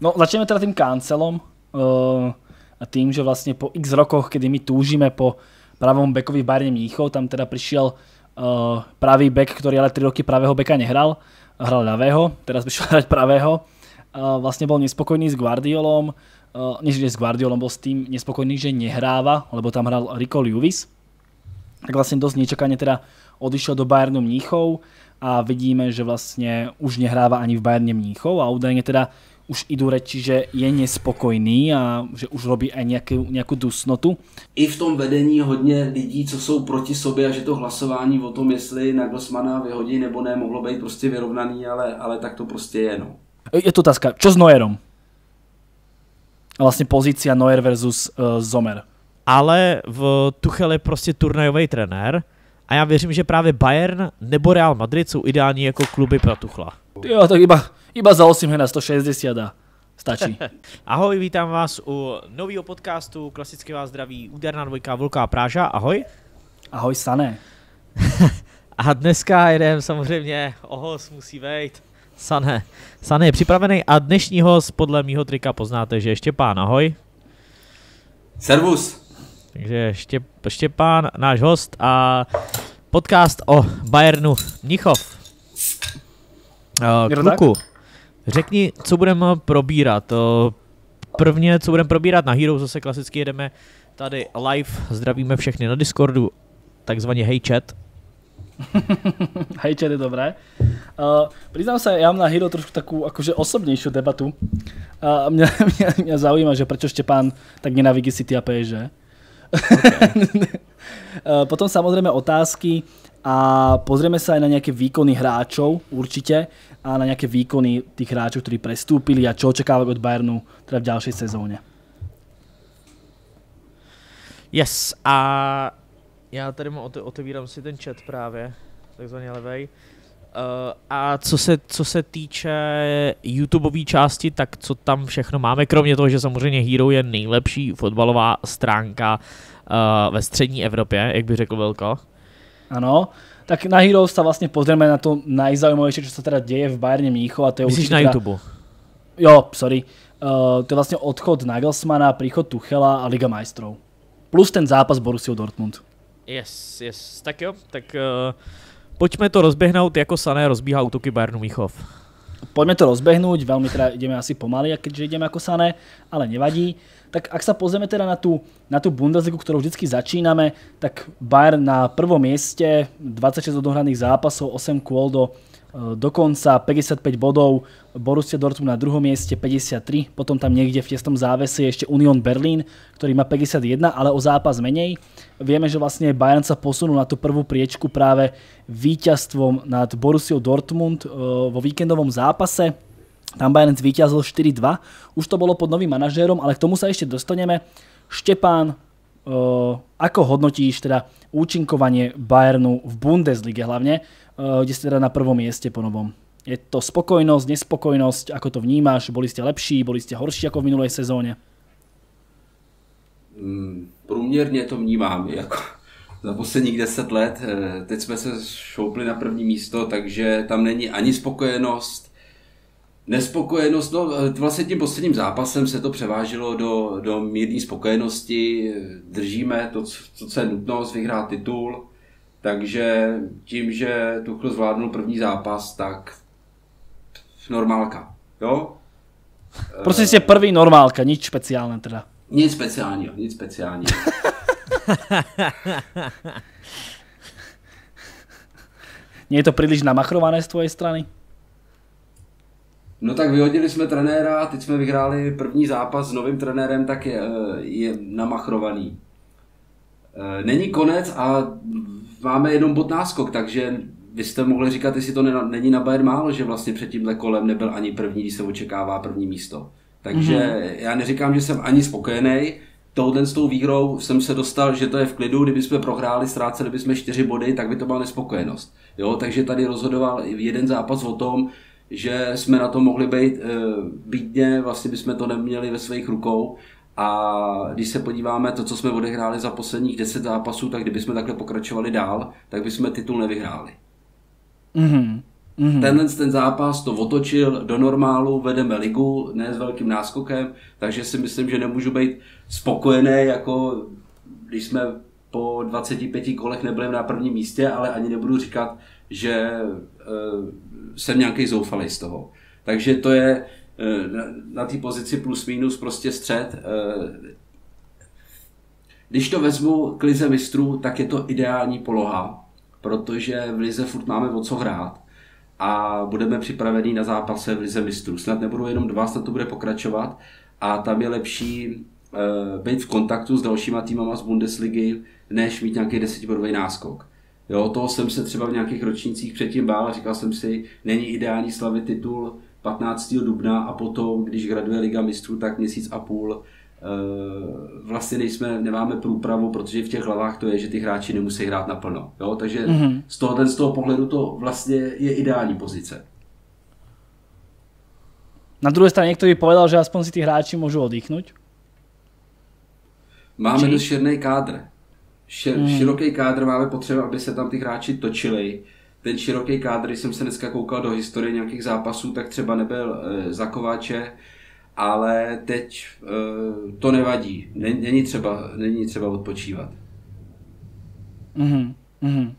No, začneme teda tým kancelom uh, a tým, že vlastne po x rokoch, kedy my túžime po pravom bekovi v Bayerne Mníchov, tam teda prišiel uh, pravý bek, ktorý ale 3 roky pravého beka nehral, hral ľavého, teraz by hrať pravého. Uh, vlastne bol nespokojný s Guardiolom, uh, nie že s Guardiolom, bol s tým nespokojný, že nehráva, lebo tam hral Rico Lewis. Tak vlastne dosť nečakane teda odišiel do Bayernu Mníchov a vidíme, že vlastne už nehráva ani v Bayerne Mníchov a údajne teda už idú reči, že je nespokojný a že už robí aj nejakú, nejakú dusnotu. I v tom vedení hodně lidí, co jsou proti sobě a že to hlasování o tom, jestli Nagelsmana vyhodí nebo ne, mohlo být prostě vyrovnaný, ale, ale tak to prostě je. No. Je to otázka, čo s Neuerom? Vlastně pozícia Neuer versus uh, Zomer. Ale v Tuchel je prostě turnajový trenér a já věřím, že právě Bayern nebo Real Madrid jsou ideální jako kluby pro Tuchla. Jo, tak iba, iba za 8 na 160 a stačí. Ahoj, vítám vás u nového podcastu, klasicky vás zdraví úderná dvojka Volká Práža, ahoj. Ahoj, Sané. a dneska jedem samozřejmě, o host musí vejít. Sané. Sané je připravený a dnešní host podle mýho trika poznáte, že je Štěpán, ahoj. Servus. Takže Štěp, Štěpán, náš host a podcast o Bayernu Mnichov. Uh, kluku, řekni, co budeme probírat. Uh, prvně, co budeme probírat na Hero, zase klasicky jedeme tady live, zdravíme všechny na Discordu, takzvaně Hey Chat. Hej, chat je dobré. Uh, priznám sa, ja mám na Hero trošku takú akože osobnejšiu debatu. Uh, mňa, mňa, mňa zaujíma, že prečo Štepán tak nenavidí City a PSG. Okay. uh, potom samozrejme otázky a pozrieme sa aj na nejaké výkony hráčov určite a na nejaké výkony tých hráčov, ktorí prestúpili a čo očakávať od Bayernu teda v ďalšej sezóne. Yes, a já tady mám, otevírám si ten chat právě, takzvaně levej. Uh, a co se, co se týče YouTubeové části, tak co tam všechno máme, kromě toho, že samozřejmě Hero je nejlepší fotbalová stránka uh, ve střední Evropě, jak by řekl Velko. Ano, tak na Heroes sa vlastne pozrieme na to najzaujímavejšie, čo sa teda deje v Bayerne Mníchov. A to je Myslíš na teda... YouTube? Jo, sorry. Uh, to je vlastne odchod Nagelsmana, príchod Tuchela a Liga majstrov. Plus ten zápas Borussia Dortmund. Yes, yes. Tak jo, tak uh, pojďme to rozběhnout, jako Sané rozbíhá útoky Bayernu Mníchov. Poďme to rozbehnúť, veľmi teda ideme asi pomaly, keďže ideme ako Sané, ale nevadí. Uh, tak ak sa pozrieme teda na tú, na tú Bundesligu, ktorú vždy začíname, tak Bayern na prvom mieste, 26 odohraných zápasov, 8 kôl do, e, do konca, 55 bodov, Borussia Dortmund na druhom mieste 53, potom tam niekde v tesnom závese je ešte Union Berlin, ktorý má 51, ale o zápas menej. Vieme, že vlastne Bayern sa posunul na tú prvú priečku práve víťazstvom nad Borussiou Dortmund e, vo víkendovom zápase tam Bayern zvíťazil 4-2. Už to bolo pod novým manažérom, ale k tomu sa ešte dostaneme. Štepán, uh, ako hodnotíš teda účinkovanie Bayernu v Bundeslige hlavne, uh, kde ste teda na prvom mieste po novom? Je to spokojnosť, nespokojnosť, ako to vnímáš? Boli ste lepší, boli ste horší ako v minulej sezóně? Mm, průměrně to vnímám jako za posledních deset let. Eh, teď jsme se šoupli na první místo, takže tam není ani spokojenost, Nespokojenost, no vlastně tím posledním zápasem se to převážilo do, do mírné spokojenosti, držíme to, to, co je nutnost, vyhrát titul, takže tím, že Tuchl zvládnul první zápas, tak normálka, jo? Prostě jste první normálka, nic speciálne teda. Nic speciálního, nic speciálního. Nie je to příliš namachrované z tvojej strany? No tak vyhodili jsme trenéra, teď jsme vyhráli první zápas s novým trenérem, tak je, je namachrovaný. E, není konec a máme jenom bod náskok, takže vy jste mohli říkat, jestli to není na Bayern málo, že vlastně před tímhle kolem nebyl ani první, když se očekává první místo. Takže mm-hmm. já neříkám, že jsem ani spokojený. Touhle s tou výhrou jsem se dostal, že to je v klidu, kdyby jsme prohráli, ztráceli bychom čtyři body, tak by to byla nespokojenost. Jo, takže tady rozhodoval jeden zápas o tom, že jsme na to mohli být e, bídně, vlastně bychom to neměli ve svých rukou. A když se podíváme to, co jsme odehráli za posledních 10 zápasů, tak kdybychom takhle pokračovali dál, tak bychom titul nevyhráli. Mm-hmm. Mm-hmm. Tenhle ten zápas to otočil do normálu, vedeme ligu, ne s velkým náskokem, takže si myslím, že nemůžu být spokojený, jako když jsme po 25 kolech nebyli na prvním místě, ale ani nebudu říkat, že jsem nějaký zoufalý z toho. Takže to je uh, na, té pozici plus minus prostě střed. Uh, když to vezmu k lize mistrů, tak je to ideální poloha, protože v lize furt máme o co hrát a budeme připraveni na zápase v lize mistrů. Snad nebudou jenom dva, snad to bude pokračovat a tam je lepší být v kontaktu s dalšíma týmama z Bundesligy, než mít nějaký desetibodový náskok. Jo, toho jsem se třeba v nějakých ročnících předtím bál a říkal jsem si, není ideální slavit titul 15. dubna a potom, když graduje Liga mistrů, tak měsíc a půl Eh, vlastně nejsme, nemáme průpravu, protože v těch hlavách to je, že ty hráči nemusí hrát naplno. Jo? Takže mm-hmm. z, toho, ten, z toho pohledu to vlastně je ideální pozice. Na druhé straně někdo by povedal, že aspoň si ty hráči můžou oddychnout? Máme Či? dost širný kádr. Šir, mm. Široký kádr máme potřeba, aby se tam ty hráči točili. Ten široký kádr, když jsem se dneska koukal do historie nějakých zápasů, tak třeba nebyl e, za Kováče, ale teď uh, to nevadí. Není třeba, není třeba odpočívat. Mm-hmm. Mm-hmm.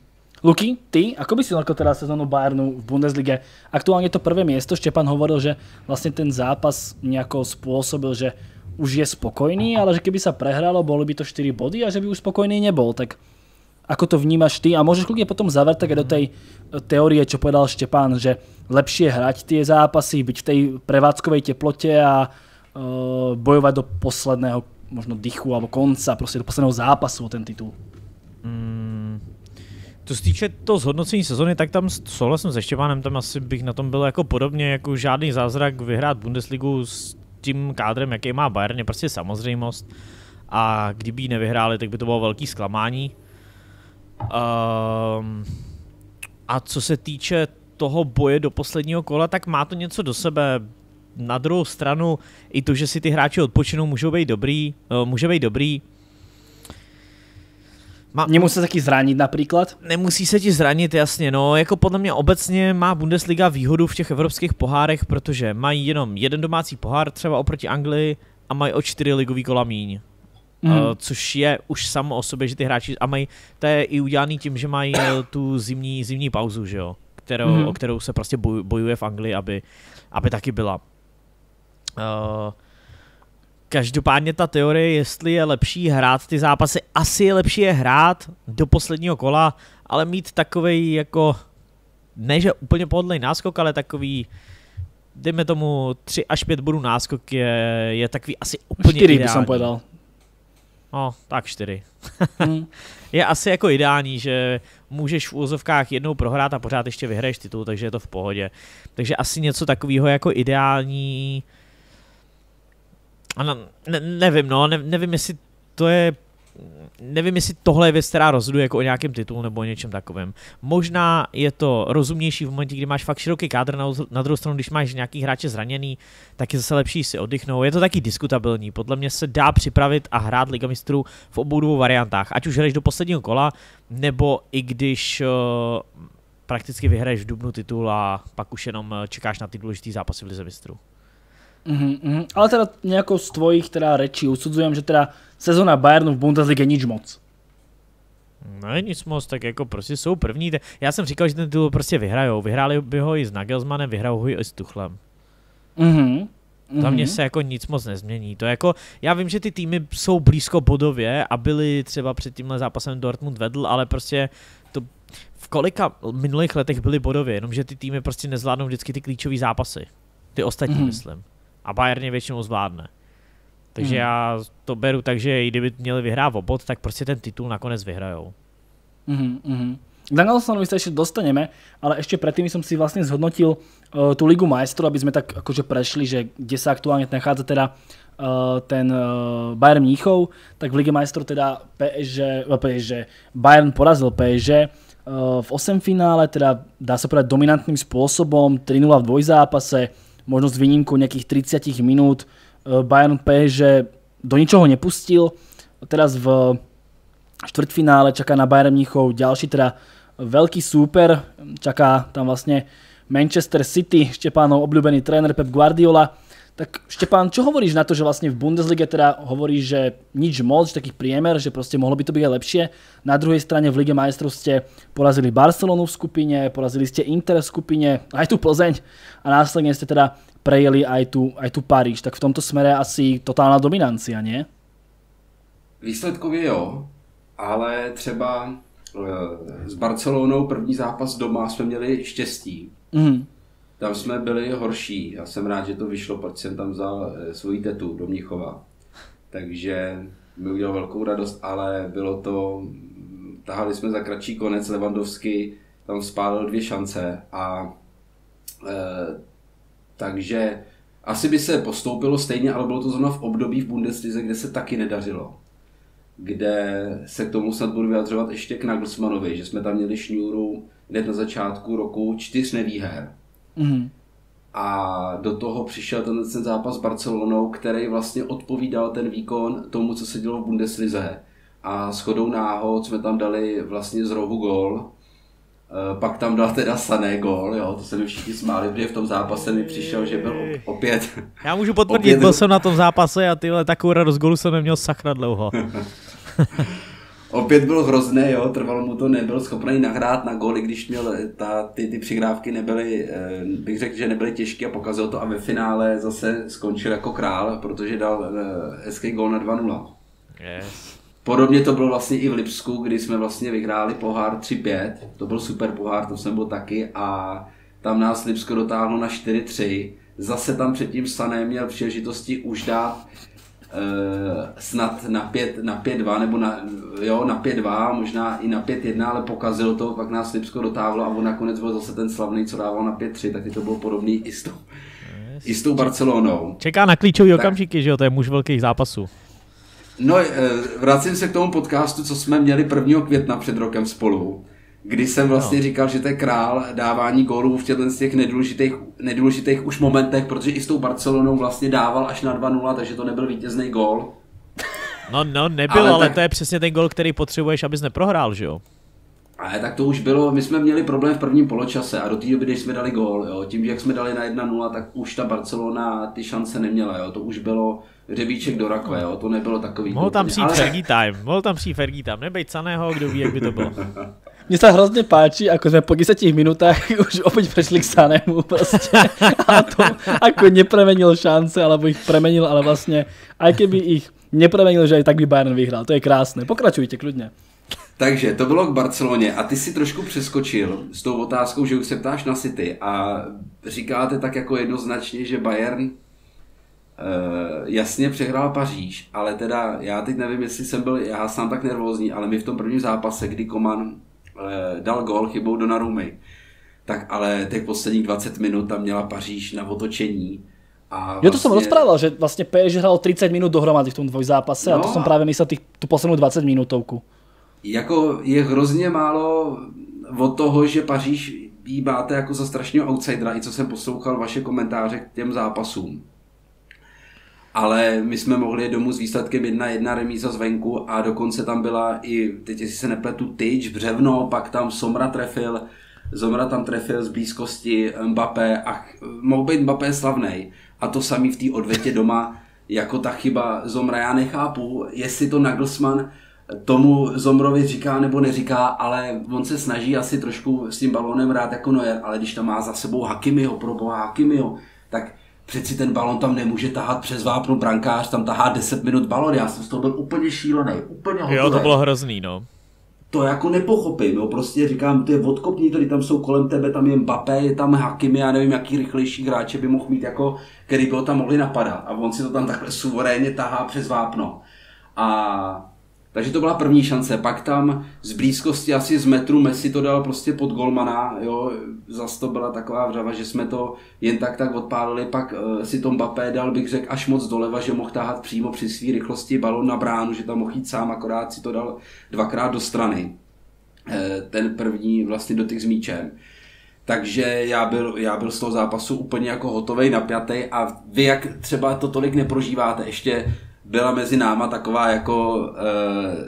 Luky, ty, ako by si lakal teraz sezónu Bayernu v Bundeslige? Aktuálne to prvé miesto, Štepan hovoril, že vlastne ten zápas nejako spôsobil, že už je spokojný, ale že keby sa prehralo, boli by to 4 body a že by už spokojný nebol. Tak ako to vnímaš ty? A môžeš kľudne potom zavrieť také do tej teórie, čo povedal Štepán, že lepšie hrať tie zápasy, byť v tej prevádzkovej teplote a uh, bojovať do posledného možno dychu alebo konca, prostě do posledného zápasu o ten titul. Mm, co se týče toho zhodnocení sezony, tak tam souhlasím se Štěpánem, tam asi bych na tom byl jako podobně, jako žádný zázrak vyhrát Bundesligu s tím kádrem, jaký má Bayern, je prostě samozřejmost. A kdyby ji nevyhráli, tak by to bylo velký zklamání. Um, a co se týče toho boje do posledního kola, tak má to něco do sebe. Na druhou stranu i to, že si ty hráči odpočinou, můžou být dobrý, uh, může být dobrý. Má, Nemusí se taky zranit například? Nemusí se ti zranit, jasně, no, jako podle mě obecně má Bundesliga výhodu v těch evropských pohárech, protože mají jenom jeden domácí pohár třeba oproti Anglii a mají o čtyři ligový kola míň. Mm. Uh, což je už samo o sobě, že ty hráči, a mají, to je i udělaný tím, že mají uh, tu zimní, zimní pauzu, že jo, kterou, mm. o kterou se prostě boj, bojuje v Anglii, aby, aby taky byla. Uh, každopádně ta teorie, jestli je lepší hrát ty zápasy, asi je lepší je hrát do posledního kola, ale mít takový jako, ne že úplně pohodlný náskok, ale takový, dejme tomu 3 až 5 bodů náskok je, je takový asi úplně 4 ideální. jsem povedal. No, tak čtyři. hmm. je asi jako ideální, že můžeš v úzovkách jednou prohrát a pořád ještě vyhraješ titul, takže je to v pohodě. Takže asi něco takového jako ideální... Ano, ne, nevím, no, ne, nevím, jestli to je nevím, jestli tohle je věc, která rozhoduje jako o nějakém titulu nebo o něčem takovém. Možná je to rozumnější v momentě, kdy máš fakt široký kádr, na, na druhou stranu, když máš nějaký hráče zraněný, tak je zase lepší si oddychnout. Je to taky diskutabilní. Podle mě se dá připravit a hrát Liga mistrů v obou dvou variantách. Ať už hraješ do posledního kola, nebo i když uh, prakticky vyhraješ v Dubnu titul a pak už jenom eh, čekáš na ty důležitý zápasy v Lize mistrů. Mm-hmm, mm-hmm. Ale teda nejako z tvojich teda rečí usudzujem, že teda sezona Bayernu v Bundesliga nič moc. No nic moc, tak jako prostě jsou první. Já jsem říkal, že ten titul prostě vyhrajou. Vyhráli by ho i s Nagelsmannem, vyhrajou ho i s Tuchlem. Mhm. Za mě se jako nic moc nezmění. To jako, já vím, že ty týmy jsou blízko bodově a byli třeba před tímhle zápasem Dortmund vedl, ale prostě to v kolika minulých letech byly bodově, jenomže ty týmy prostě nezvládnou vždycky ty klíčové zápasy. Ty ostatní, mm-hmm. myslím. A Bayern je většinou zvládne. Takže hmm. já to beru tak, že i kdyby měli vyhrát obod, tak prostě ten titul nakonec vyhrajou. Mm-hmm. Mhm. K Danielsonovi sa ešte dostaneme, ale ešte predtým som si vlastne zhodnotil uh, tú Ligu majstrov, aby sme tak akože prešli, že kde sa aktuálne nachádza teda uh, ten uh, Bayern Mníchov, tak v Lige majstrov teda PSG, PSG, Bayern porazil PSG uh, v 8 finále, teda dá sa povedať dominantným spôsobom, 3-0 v dvojzápase, možno s výnimkou nejakých 30 minút Eh, Bayern že do ničoho nepustil. Teraz v štvrťfinále čaká na Bayern Mníchov ďalší teda veľký súper. Čaká tam vlastne Manchester City, Štepánov obľúbený tréner Pep Guardiola. Tak Štepán, čo hovoríš na to, že vlastne v Bundeslige teda hovoríš, že nič moc, že taký priemer, že proste mohlo by to byť aj lepšie. Na druhej strane v Lige majstrov ste porazili Barcelonu v skupine, porazili ste Inter v skupine, aj tu Plzeň a následne ste teda prejeli aj tu, aj tu Paríž. Tak v tomto smere asi totálna dominancia, nie? Výsledkově jo, ale třeba eh, s Barcelonou první zápas doma jsme měli štěstí. Mm. Tam jsme byli horší. Já jsem rád, že to vyšlo, protože jsem tam vzal eh, svoji tetu do Mnichova. Takže mi udělal velkou radost, ale bylo to, tahali jsme za kratší konec, Levandovsky tam spálil dvě šance a e, takže asi by se postoupilo stejně, ale bylo to zrovna v období v Bundeslize, kde se taky nedařilo kde se k tomu snad budu vyjadřovat ještě k Nagelsmanovi, že jsme tam měli šňůru hned na začátku roku čtyř nevýher. Mm-hmm. A do toho přišel ten, ten zápas s Barcelonou, který vlastně odpovídal ten výkon tomu, co se dělo v Bundeslize. A s chodou náhod jsme tam dali vlastně z rohu gol. E, pak tam dal teda Sané gol, jo, to se mi všichni smáli, protože v tom zápase mi přišel, že byl opět... Já můžu potvrdit, opět... byl jsem na tom zápase a tyhle takovou radost golu jsem neměl sakra dlouho. Opět byl hrozné, jo, trvalo mu to, nebyl schopný nahrát na góly, když měl ta, ty, ty přihrávky nebyly, eh, bych řekl, že nebyly těžké a pokazil to a ve finále zase skončil jako král, protože dal eh, hezký gól na 2-0. Yes. Podobně to bylo vlastně i v Lipsku, kdy jsme vlastně vyhráli pohár 3-5, to byl super pohár, to jsem byl taky a tam nás Lipsko dotáhlo na 4-3. Zase tam předtím Sané měl příležitosti už dát snad na 5, na 5-2 nebo na, jo, na 5-2, možná i na 5-1, ale pokazil to, pak nás Lipsko dotávlo a on nakonec byl zase ten slavný, co dával na 5-3, tak to bylo podobný i s tou, yes. i s tou Barcelonou. Čeká na klíčový okamžiky, že jo, to je muž velkých zápasů. No, eh, vracím se k tomu podcastu, co jsme měli 1. května před rokem spolu kdy jsem vlastně no. říkal, že to je král dávání gólů v těchto z těch nedůležitých, nedůležitých už momentech, protože i s tou Barcelonou vlastně dával až na 2-0, takže to nebyl vítězný gól. No, no nebyl, ale, ale tak... to je přesně ten gol, který potřebuješ, abys neprohrál, že jo? Ale tak to už bylo, my jsme měli problém v prvním poločase a do té doby, když jsme dali gól, jo, tím, jak jsme dali na 1-0, tak už ta Barcelona ty šance neměla, jo, to už bylo řebíček do rakve, jo, to nebylo takový. Mohl tam přijít ale... Fergie time, mohl tam přijít Fergie time, nebejt Saného, kdo ví, jak by to bylo. Mně se hrozně páči, ako jsme po 10 minutách už opäť prešli k Sanému prostě. A to ako nepremenil šance, alebo ich premenil, ale vlastně, aj keby ich nepremenil, že aj tak by Bayern vyhrál. To je krásné. Pokračujte klidně. Takže to bylo k Barceloně a ty si trošku přeskočil s tou otázkou, že už se ptáš na City a říkáte tak jako jednoznačně, že Bayern uh, jasně přehrál Paříž, ale teda já teď nevím, jestli jsem byl já sám tak nervózní, ale my v tom prvním zápase, kdy Koman dal gol chybou do Narumy. Tak ale těch posledních 20 minut tam měla Paříž na otočení. A vlastně... Jo, to jsem vlastně- rozprával, že vlastně PSG hrál 30 minut dohromady v tom dvojzápase no, a to jsem právě myslel tých, tu poslední 20 minutovku. Jako je hrozně málo od toho, že Paříž jí jako za strašného outsidera, i co jsem poslouchal vaše komentáře k těm zápasům ale my jsme mohli domů s výsledkem 1-1 remíza zvenku a dokonce tam byla i, teď jestli se nepletu, Tyč, Břevno, pak tam Somra trefil, Zomra tam trefil z blízkosti Mbappé a mohl být Mbappé slavný. A to samý v té odvetě doma, jako ta chyba Zomra, já nechápu, jestli to Nagelsmann tomu Zomrovi říká nebo neříká, ale on se snaží asi trošku s tím balonem rád jako Neuer, ale když tam má za sebou Hakimiho, pro boha Hakimiho, tak přeci ten balon tam nemůže tahat přes vápnu brankář, tam tahá 10 minut balon, já jsem z toho byl úplně šílený, úplně hotový. Jo, to bylo hrozný, no. To jako nepochopím, jo, prostě říkám, ty odkopní, tady tam jsou kolem tebe, tam je Mbappé, je tam Hakimi, já nevím, jaký rychlejší hráče by mohl mít, jako, který by ho tam mohli napadat. A on si to tam takhle suverénně tahá přes vápno. A takže to byla první šance. Pak tam z blízkosti asi z metru Messi to dal prostě pod golmana. Jo. Zas to byla taková vřava, že jsme to jen tak tak odpálili. Pak uh, si Tom Bappé dal, bych řekl, až moc doleva, že mohl táhat přímo při své rychlosti balon na bránu, že tam mohl jít sám, akorát si to dal dvakrát do strany. Uh, ten první vlastně dotyk s míčem. Takže já byl, já byl z toho zápasu úplně jako hotovej, napjatý a vy jak třeba to tolik neprožíváte, ještě byla mezi náma taková jako uh,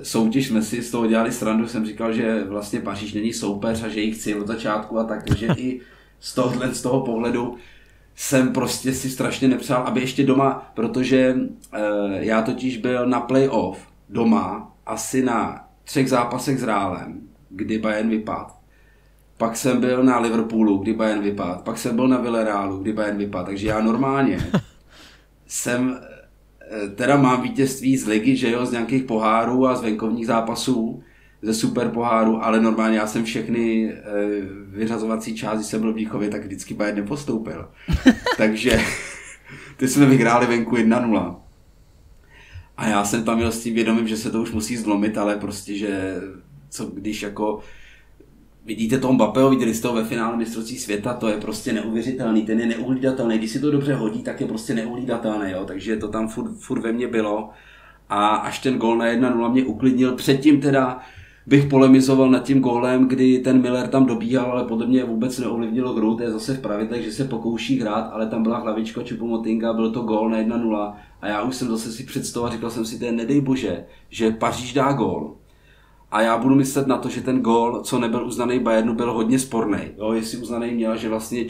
soutěž, jsme si z toho dělali srandu, jsem říkal, že vlastně Paříž není soupeř a že ji chci od začátku a tak, že i z tohohle, z toho pohledu jsem prostě si strašně nepřál, aby ještě doma, protože uh, já totiž byl na playoff doma asi na třech zápasech s Rálem, kdy Bayern vypadl. Pak jsem byl na Liverpoolu, kdy Bayern vypadl. Pak jsem byl na Villarealu, kdy Bayern vypadl. Takže já normálně jsem, teda mám vítězství z ligy, že jo, z nějakých pohárů a z venkovních zápasů, ze super poháru, ale normálně já jsem všechny e, vyřazovací části, jsem byl v Díchově, tak vždycky Bayern nepostoupil. Takže ty jsme vyhráli venku 1-0. A já jsem tam měl s tím vědomím, že se to už musí zlomit, ale prostě, že co když jako vidíte toho Mbappého, viděli jste ho ve finále mistrovství světa, to je prostě neuvěřitelný, ten je neuhlídatelný, když si to dobře hodí, tak je prostě neuhlídatelný, jo? takže to tam furt, furt ve mně bylo a až ten gol na 1-0 mě uklidnil, předtím teda bych polemizoval nad tím gólem, kdy ten Miller tam dobíhal, ale podle mě vůbec neovlivnilo hru, to je zase v pravidlech, že se pokouší hrát, ale tam byla hlavička Chupomotinga, byl to gól na 1-0 a já už jsem zase si představoval, říkal jsem si, to je nedej bože, že Paříž dá gól, a já budu myslet na to, že ten gól, co nebyl uznaný Bayernu, byl hodně sporný. Jo, jestli uznaný měl, že vlastně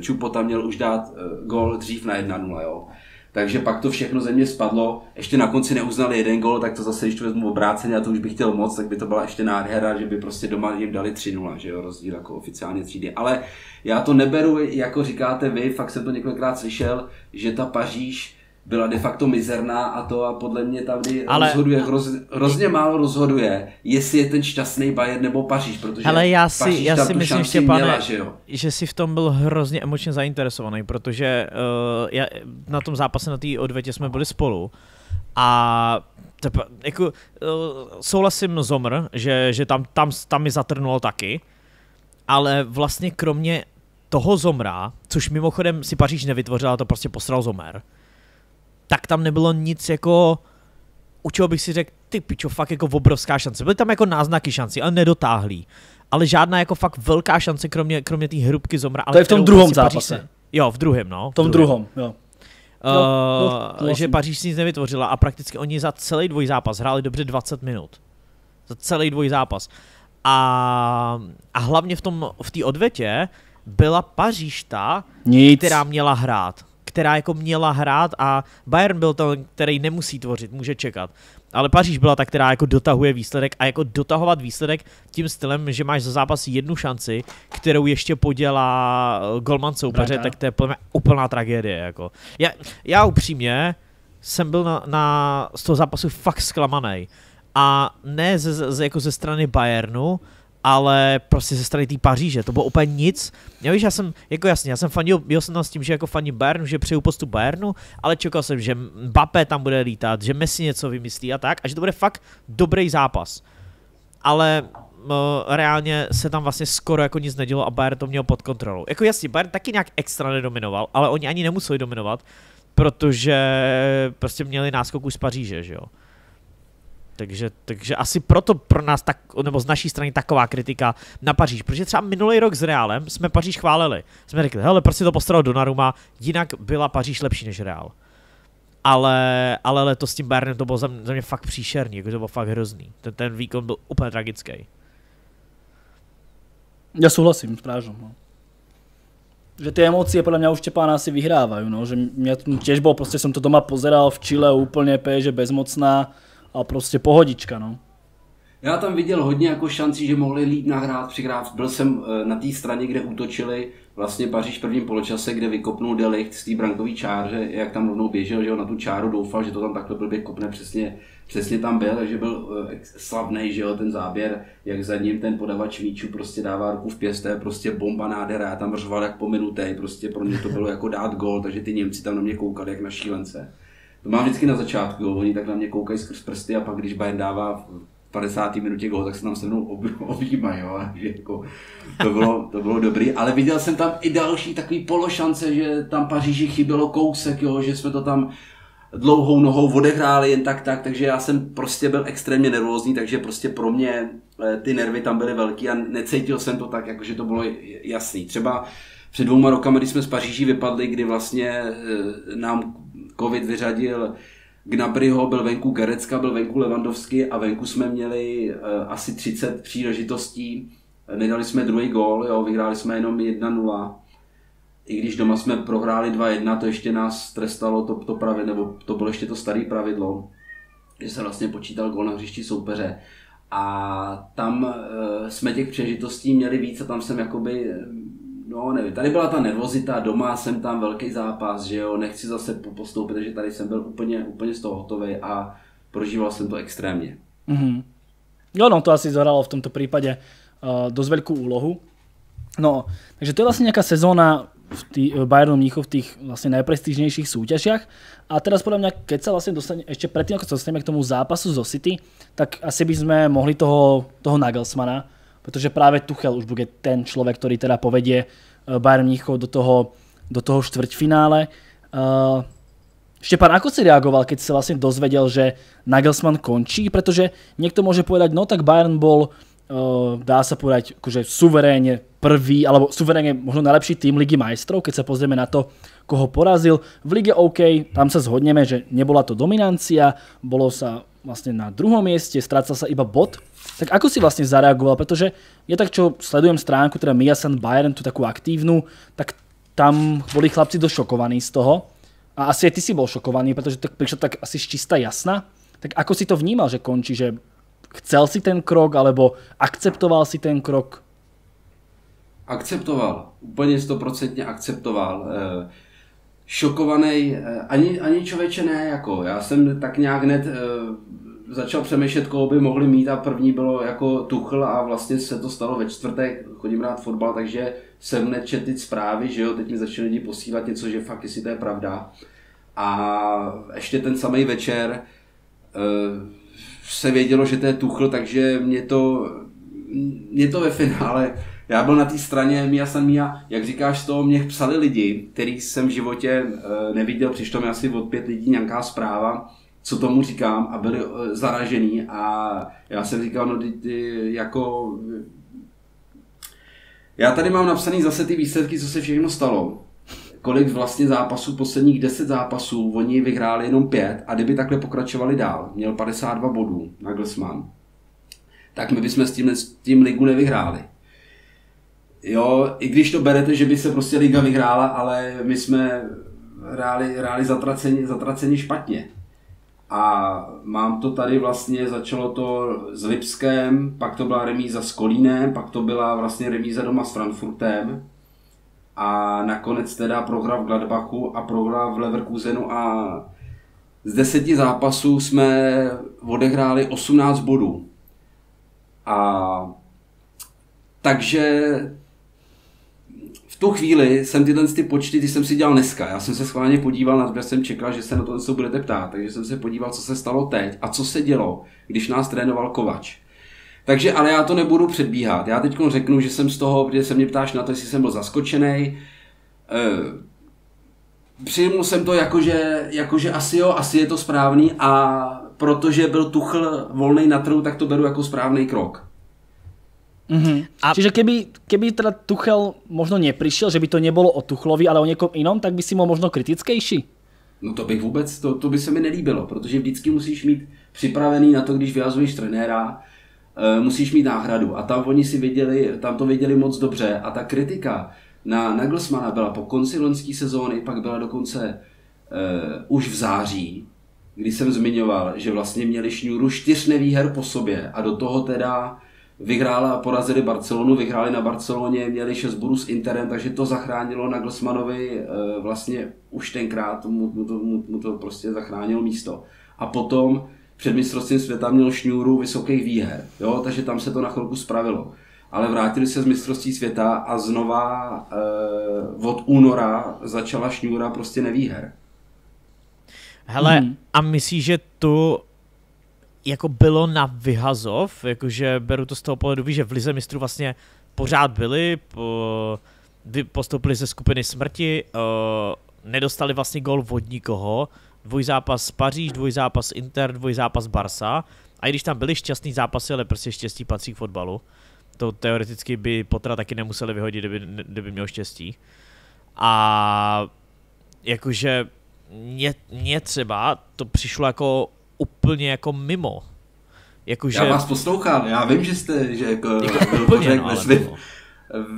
Čupo eh, tam měl už dát eh, gól dřív na 1-0. Jo. Takže pak to všechno ze mě spadlo. Ještě na konci neuznali jeden gol, tak to zase, když to vezmu obráceně a to už bych chtěl moc, tak by to byla ještě nádhera, že by prostě doma jim dali 3-0, že jo, rozdíl jako oficiálně třídy. Ale já to neberu, jako říkáte vy, fakt jsem to několikrát slyšel, že ta Paříž byla de facto mizerná a to a podle mě tam Ale... rozhoduje, hroz, hrozně málo rozhoduje, jestli je ten šťastný Bayern nebo Paříž, protože Ale já si, Paříž já si myslím, Štěpane, měla, že, jo? že si v tom byl hrozně emočně zainteresovaný, protože uh, já, na tom zápase na té odvětě jsme byli spolu a tepa, jako, uh, souhlasím Zomr, že, že tam, tam, tam mi zatrnulo taky, ale vlastně kromě toho Zomra, což mimochodem si Paříž nevytvořila, to prostě posral Zomer, tak tam nebylo nic jako, u čeho bych si řekl, ty pičo, fakt jako obrovská šance. Byly tam jako náznaky šanci, ale nedotáhlý. Ale žádná jako fakt velká šance, kromě, kromě té hrubky Zomra. Ale to je v tom druhém zápase. Se, jo, v druhém, no. V tom druhém, jo. Uh, no, že Paříž si nic nevytvořila a prakticky oni za celý dvoj zápas hráli dobře 20 minut. Za celý dvoj zápas. A, a hlavně v tom v té odvetě byla Paříž ta, Nic. která měla hrát která jako měla hrát a Bayern byl ten, který nemusí tvořit, může čekat. Ale Paříž byla ta, která jako dotahuje výsledek a jako dotahovat výsledek tím stylem, že máš za zápas jednu šanci, kterou ještě podělá eh, golman soupeře, tak to je úplná tragédie. Jako. Já, já upřímně jsem byl na, na, z toho zápasu fakt zklamaný. A ne ze, ze, jako ze strany Bayernu, ale prostě ze strany té Paříže, to bylo úplně nic. Já víš, já jsem, jako jasně, já jsem fanil, byl jsem tam s tím, že jako faní Bayernu, že přeju postup Bayernu, ale čekal jsem, že Mbappé tam bude lítat, že Messi něco vymyslí a tak, a že to bude fakt dobrý zápas. Ale reálně se tam vlastně skoro jako nic nedělo a Bayern to měl pod kontrolou. Jako jasně, Bayern taky nějak extra nedominoval, ale oni ani nemuseli dominovat, protože prostě měli náskok už z Paříže, že jo. Takže, takže asi proto pro nás, tak, nebo z naší strany taková kritika na Paříž. Protože třeba minulý rok s Reálem jsme Paříž chválili. Jsme řekli, hele, prostě to postaral Donnarumma, jinak byla Paříž lepší než Reál. Ale, ale letos s tím Bayernem to bylo za mě, za mě fakt příšerný, jako to bylo fakt hrozný. Ten, ten výkon byl úplně tragický. Já souhlasím s Prážom. No. Že ty emócie podle mě už Štěpána asi vyhrávají, no. že mě těž prostě jsem to doma pozeral v Chile úplně že bezmocná a prostě pohodička, no. Já tam viděl hodně jako šancí, že mohli líp nahrát, přihrát. Byl jsem eh, na té straně, kde útočili vlastně Paříž v prvním poločase, kde vykopnul Delicht z té brankové čáře, jak tam rovnou běžel, že ho na tu čáru doufal, že to tam takhle blbě kopne přesně, přesně tam byl, takže byl eh, slavný, že jo, ten záběr, jak za ním ten podavač míčů prostě dává ruku v pěsté, prostě bomba nádhera, já tam řval jak pominutý, prostě pro mě to bylo jako dát gol, takže ty Němci tam na mě koukali jak na šílence. To mám vždycky na začátku, jo. oni tak na mě koukají skrz prsty a pak když Bayern dává v 50. minutě gol, tak se tam se mnou objímají, jo. Jako, to, bylo, to bylo dobrý, ale viděl jsem tam i další takový pološance, že tam Paříži chybělo kousek, jo, že jsme to tam dlouhou nohou odehráli jen tak tak, takže já jsem prostě byl extrémně nervózní, takže prostě pro mě eh, ty nervy tam byly velký a necítil jsem to tak, jakože to bylo jasný. Třeba před dvouma rokama, když jsme z Paříží vypadli, kdy vlastně eh, nám covid vyřadil Gnabryho, byl venku Gerecka, byl venku Levandovský a venku jsme měli uh, asi 30 příležitostí nedali jsme druhý gól, jo, vyhráli jsme jenom 1-0. I když doma jsme prohráli 2-1, to ještě nás trestalo to, to pravidlo, nebo to bylo ještě to staré pravidlo, že se vlastně počítal gól na hřišti soupeře. A tam uh, jsme těch příležitostí měli víc a tam jsem jakoby no nevím, tady byla ta nervozita, doma jsem tam velký zápas, že jo, nechci zase postoupit, že tady jsem byl úplně, úplně z toho hotový a prožíval jsem to extrémně. Mm-hmm. Jo, no to asi zahralo v tomto prípade uh, dosť veľkú úlohu. No, takže to je vlastne nejaká sezóna v tý, Bayernu Mníchov v tých vlastne najprestížnejších súťažiach. A teraz podľa mňa, keď sa vlastne dostane, ešte predtým, ako sa dostaneme k tomu zápasu zo City, tak asi by sme mohli toho, toho Nagelsmana, pretože práve Tuchel už bude ten človek, ktorý teda povedie eh, Bayern Mníchov do toho, do toho štvrťfinále. Uh, Štepán, ako si reagoval, keď si vlastne dozvedel, že Nagelsmann končí? Pretože niekto môže povedať, no tak Bayern bol, uh, dá sa povedať, akože suverénne prvý, alebo suverénne možno najlepší tým Ligy majstrov, keď sa pozrieme na to, koho porazil. V Lige OK, tam sa zhodneme, že nebola to dominancia, bolo sa vlastne na druhom mieste, strácal sa iba bod tak ako si vlastne zareagoval? Pretože ja tak, čo sledujem stránku, teda Miasan Bayern, tú takú aktívnu, tak tam boli chlapci došokovaní z toho. A asi aj ty si bol šokovaný, pretože tak prišla tak asi čistá jasná. Tak ako si to vnímal, že končí? Že chcel si ten krok, alebo akceptoval si ten krok? Akceptoval. Úplně stoprocentně akceptoval. E, šokovaný, e, ani, ani člověče ne, jako já jsem tak nějak hned e, začal přemýšlet, koho by mohli mít a první bylo jako Tuchl a vlastně se to stalo ve čtvrtek, chodím rád fotbal, takže jsem hned četl ty zprávy, že jo, teď mi začali lidi posílat něco, že fakt, jestli to je pravda. A ještě ten samý večer uh, se vědělo, že to je Tuchl, takže mě to, mě to ve finále, já byl na té straně Mia San Mia, jak říkáš, to mě psali lidi, který jsem v životě uh, neviděl, přišlo mi asi od pět lidí nějaká zpráva, co tomu říkám a byli eh, zaražený a já jsem říkal, no ty, ty jako... Já tady mám napsaný zase ty výsledky, co se všechno stalo. Kolik vlastně zápasů, posledních 10 zápasů, oni vyhráli jenom 5 a kdyby takhle pokračovali dál, měl 52 bodů Nagelsmann, tak my bychom s tím, s tím ligu nevyhráli. Jo, i když to berete, že by se prostě liga vyhrála, ale my jsme hráli, hráli zatraceni, zatraceni špatně. A mám to tady vlastně, začalo to s Lipskem, pak to byla remíza s Kolínem, pak to byla vlastně remíza doma s Frankfurtem a nakonec teda prohra v Gladbachu a prohra v Leverkusenu a z deseti zápasů jsme odehráli 18 bodů. A takže tu chvíli jsem tyhle ty počty, ty jsem si dělal dneska. Já jsem se schválně podíval na to, jsem čekal, že se na to co budete ptát, takže jsem se podíval, co se stalo teď a co se dělo, když nás trénoval Kovač. Takže, ale já to nebudu předbíhat. Já teď řeknu, že jsem z toho, kde se mě ptáš na to, jestli jsem byl zaskočený. Eh, přijmul jsem to jako že, jako, že asi jo, asi je to správný a protože byl Tuchl volný na trhu, tak to beru jako správný krok. Mm-hmm. A... Čiže keby, keby teda Tuchel možno neprišiel, že by to nebolo o Tuchlovi, ale o někom inom, tak by si mohl možno kritickejší? No to bych vůbec, to, to by se mi nelíbilo, protože vždycky musíš mít připravený na to, když vyjazuješ trenéra, uh, musíš mít náhradu. A tam oni si věděli, tam to věděli moc dobře. A ta kritika na Nagelsmana byla po konci loňské sezóny, pak byla dokonce uh, už v září, kdy jsem zmiňoval, že vlastně měli šňůru čtyř nevýher po sobě a do toho teda vyhrála a porazili Barcelonu, vyhráli na Barceloně, měli 6 bodů s Interem, takže to zachránilo Nagelsmanovi eh, vlastně už tenkrát, mu, mu, to, mu, mu to prostě zachránilo místo. A potom před mistrovstvím světa měl šňůru vysokých výher, jo? takže tam se to na chvilku spravilo. Ale vrátili se z mistrovství světa a znova eh, od února začala šňůra prostě nevýher. Hele, hmm. a myslíš, že tu jako bylo na vyhazov, jakože beru to z toho pohledu, že v Lize mistrů vlastně pořád byli, po, postoupili ze skupiny smrti, uh, nedostali vlastně gol od nikoho, dvojzápas Paříž, dvojzápas Inter, dvojzápas Barsa, a i když tam byly šťastný zápasy, ale prostě štěstí patří k fotbalu, to teoreticky by Potra taky nemuseli vyhodit, kdyby, kdyby měl štěstí. A jakože mně, mně třeba to přišlo jako úplně jako mimo. Jakože... Já vás poslouchám, já vím, že jste, že jako, jako úplně, no, ve, svým,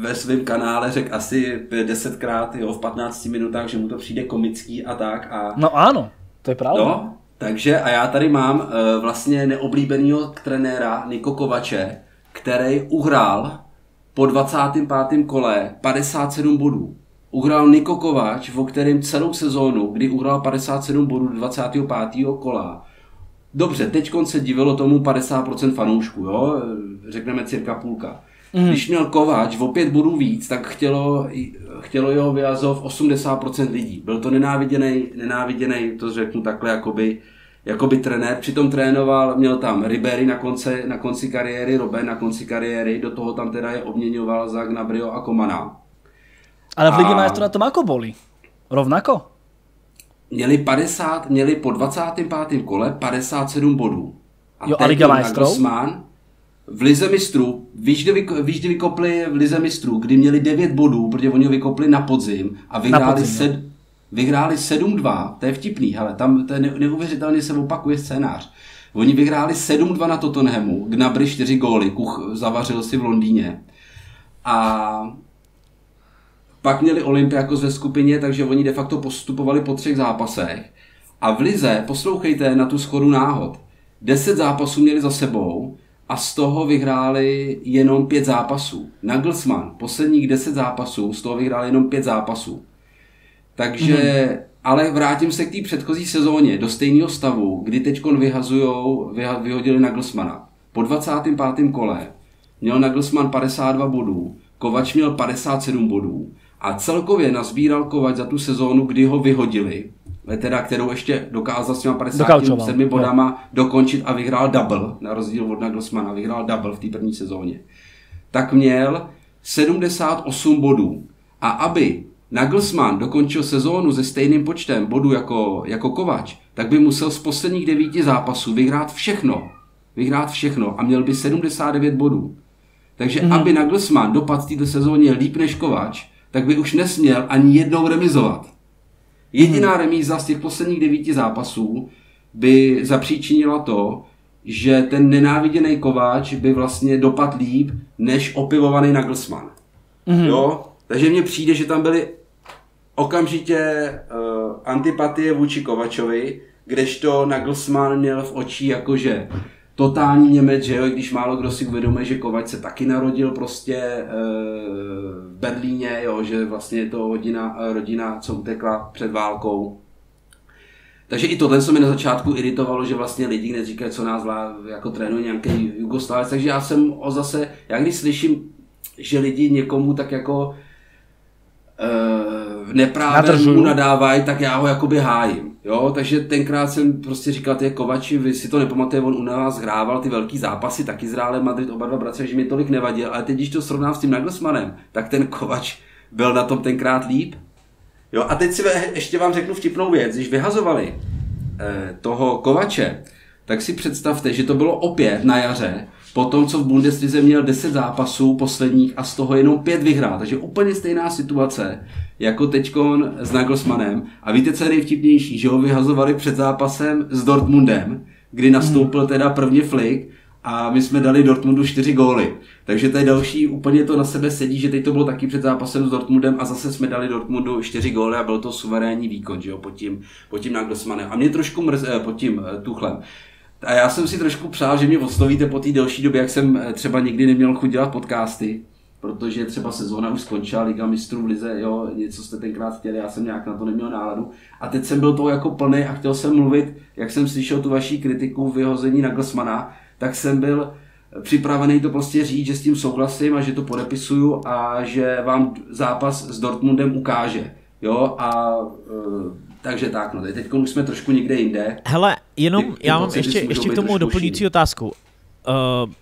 ve svém kanále řekl asi desetkrát jo, v 15 minutách, že mu to přijde komický a tak. A... No ano, to je pravda. No, takže a já tady mám uh, vlastně neoblíbeného trenéra Niko Kovače, který uhrál po 25. kole 57 bodů. Uhrál Niko Kovač, o kterém celou sezónu, kdy uhrál 57 bodů 25. kola, Dobře, teď se divilo tomu 50% fanoušků, jo? řekneme cirka půlka. Mm. Když měl Kovač o pět bodů víc, tak chtělo, chtělo jeho vyjazov 80% lidí. Byl to nenáviděný, nenáviděný, to řeknu takhle, jakoby, jakoby trenér. Přitom trénoval, měl tam Ribery na konci, na konci kariéry, Robben na konci kariéry, do toho tam teda je obměňoval za Gnabrio a Komana. Ale v Ligi majstrů na tom ako boli? Rovnako? Měli 50, měli po 25. kole 57 bodů. A jo, a Liga v Lize mistrů, víš, kdy, víš, kdy vykopli v Lize mistrů, kdy měli 9 bodů, protože oni ho vykopli na podzim a vyhráli, podzim, sed, vyhráli 7-2, to je vtipný, ale tam to je neuvěřitelně se opakuje scénář. Oni vyhráli 7-2 na Tottenhamu, Gnabry 4 góly, Kuch zavařil si v Londýně. A pak měli Olympiakos ve skupině, takže oni de facto postupovali po třech zápasech. A v Lize, poslouchejte na tu schodu náhod, 10 zápasů měli za sebou a z toho vyhráli jenom pět zápasů. Nagelsmann, posledních deset zápasů, z toho vyhráli jenom pět zápasů. Takže, mm. ale vrátím se k té předchozí sezóně, do stejného stavu, kdy teď vyhazujou, vyhodili Nagelsmana. Po 25. kole měl Nagelsmann 52 bodů, Kovač měl 57 bodů a celkově nazbíral Kovač za tu sezónu, kdy ho vyhodili, teda kterou ještě dokázal s těma 57 bodama jo. dokončit a vyhrál double, na rozdíl od Nagelsmana, vyhrál double v té první sezóně, tak měl 78 bodů. A aby Nagelsmann dokončil sezónu se stejným počtem bodů jako, jako Kovač, tak by musel z posledních devíti zápasů vyhrát všechno. Vyhrát všechno a měl by 79 bodů. Takže mm. aby Nagelsmann dopadl v této sezóně líp než Kovač, tak by už nesměl ani jednou remizovat. Jediná hmm. remíza z těch posledních devíti zápasů by zapříčinila to, že ten nenáviděný Kováč by vlastně dopadl líp než opivovaný Nagelsmann. Mm. Jo? Takže mně přijde, že tam byly okamžitě uh, antipatie vůči Kovačovi, kdežto Nagelsmann měl v očí jakože totální Němec, že jo, i když málo kdo si uvědomuje, že Kovač se taky narodil prostě e, v Berlíně, jo, že vlastně je to rodina, rodina, co utekla před válkou. Takže i tohle se mi na začátku iritovalo, že vlastně lidi hned říkají, co nás vlá, jako trénuje nějaký Jugoslávec. Takže já jsem o zase, já když slyším, že lidi někomu tak jako e, neprávě mu nadávají, tak já ho jakoby hájím. Jo, takže tenkrát jsem prostě říkal, ty Kovači, vy si to nepamatujete, on u nás hrával ty velký zápasy, taky s Reálem Madrid, oba dva bratři, že mi tolik nevadil, ale teď, když to srovnám s tím Nagelsmannem, tak ten Kovač byl na tom tenkrát líp. Jo, a teď si ještě vám řeknu vtipnou věc, když vyhazovali eh, toho Kovače, tak si představte, že to bylo opět na jaře, po tom, co v Bundeslize měl 10 zápasů posledních a z toho jenom 5 vyhrál. Takže úplně stejná situace jako teďkon s Nagelsmannem. A víte, co je nejvtipnější? Že ho vyhazovali před zápasem s Dortmundem, kdy nastoupil teda první flick a my jsme dali Dortmundu 4 góly. Takže to je další, úplně to na sebe sedí, že teď to bylo taky před zápasem s Dortmundem a zase jsme dali Dortmundu 4 góly a byl to suverénní výkon, že jo, pod tím, pod tím Nagelsmannem. A mě trošku mrz, eh, pod tím eh, Tuchlem. A já jsem si trošku přál, že mě oslovíte po té delší době, jak jsem eh, třeba nikdy neměl chuť dělat podcasty, protože třeba sezóna už skončila, Liga mistrů v Lize, jo, něco jste tenkrát chtěli, já jsem nějak na to neměl náladu. A teď jsem byl toho jako plný a chtěl jsem mluvit, jak jsem slyšel tu vaší kritiku vyhození na Glasmana, tak jsem byl připravený to prostě říct, že s tím souhlasím a že to podepisuju a že vám zápas s Dortmundem ukáže. Jo, a e, takže tak, no teď už jsme trošku někde jinde. Hele, jenom ty, ty já mám ještě, ještě k tomu doplňující otázku. Uh,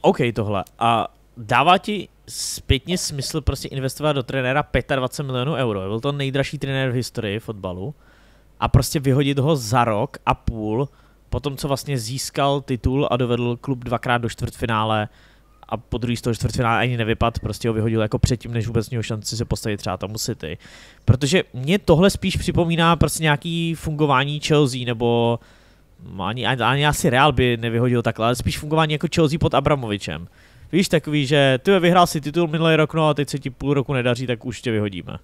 OK tohle. A dává ti zpětně smysl prostě investovat do trenéra 25 milionů euro. Byl to nejdražší trenér v historii fotbalu. A prostě vyhodit ho za rok a půl, po tom, co vlastně získal titul a dovedl klub dvakrát do čtvrtfinále a po druhý z toho čtvrtfinále ani nevypad, prostě ho vyhodil jako předtím, než vůbec měl šanci se postavit třeba tomu City. Protože mě tohle spíš připomíná prostě nějaký fungování Chelsea nebo ani, ani, ani asi Real by nevyhodil takhle, ale spíš fungování jako Chelsea pod Abramovičem. Víš, takový, že ty vyhrál si titul minulý rok, no a teď se ti půl roku nedaří, tak už tě vyhodíme.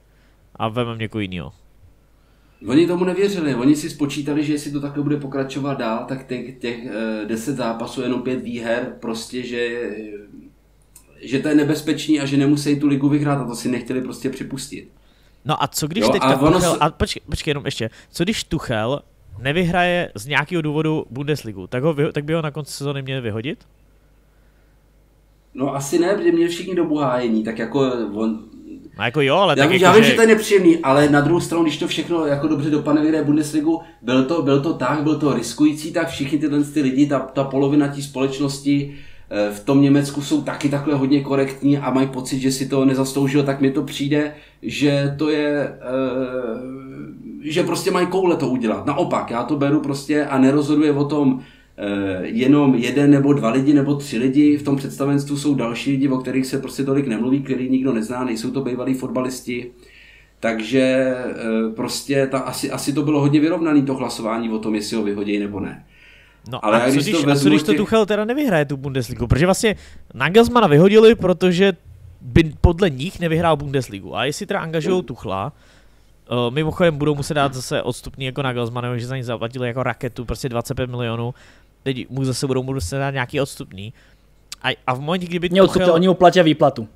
A vememe někoho jiného. Oni tomu nevěřili, oni si spočítali, že jestli to takhle bude pokračovat dál, tak těch, těch uh, 10 zápasů, jenom pět výher, prostě, že, že to je nebezpečný a že nemusí tu ligu vyhrát a to si nechtěli prostě připustit. No a co když jo, teďka a Tuchel, a počkej, počkej jenom ještě, co když Tuchel nevyhraje z nějakého důvodu Bundesligu, tak, ho, tak by ho na konci sezóny měli vyhodit? No asi ne, protože mě všichni do buhájení, tak jako on, No jako jo, ale já, tak já jako, vím, že... že to je nepříjemný, ale na druhou stranu, když to všechno jako dobře dopadne vyhraje Bundesligu, byl to, byl to tak, byl to riskující, tak všichni tyhle ty lidi, ta, ta polovina té společnosti eh, v tom Německu jsou taky takhle hodně korektní a mají pocit, že si to nezasloužil, tak mi to přijde, že to je, eh, že prostě mají koule to udělat. Naopak, já to beru prostě a nerozhoduje o tom, jenom jeden nebo dva lidi nebo tři lidi, v tom představenstvu jsou další lidi, o kterých se prostě tolik nemluví, který nikdo nezná, nejsou to bývalí fotbalisti. Takže eh, prostě ta, asi, asi to bylo hodně vyrovnané to hlasování o tom, jestli ho vyhodí nebo ne. No Ale a, co když, to a co když to Tuchel teda nevyhraje tu Bundesligu? Protože vlastně Nagelsmana vyhodili, protože by podle nich nevyhrál Bundesligu. A jestli teda angažují Tuchla, Uh, mimochodem budou muset dát zase odstupný jako Nagelsmanovi, že za ní zaplatili jako raketu, prostě 25 milionů teď mu zase budou muset dát nějaký odstupný. A, a v momentě, kdyby Mě odstupte, oni mu platí výplatu.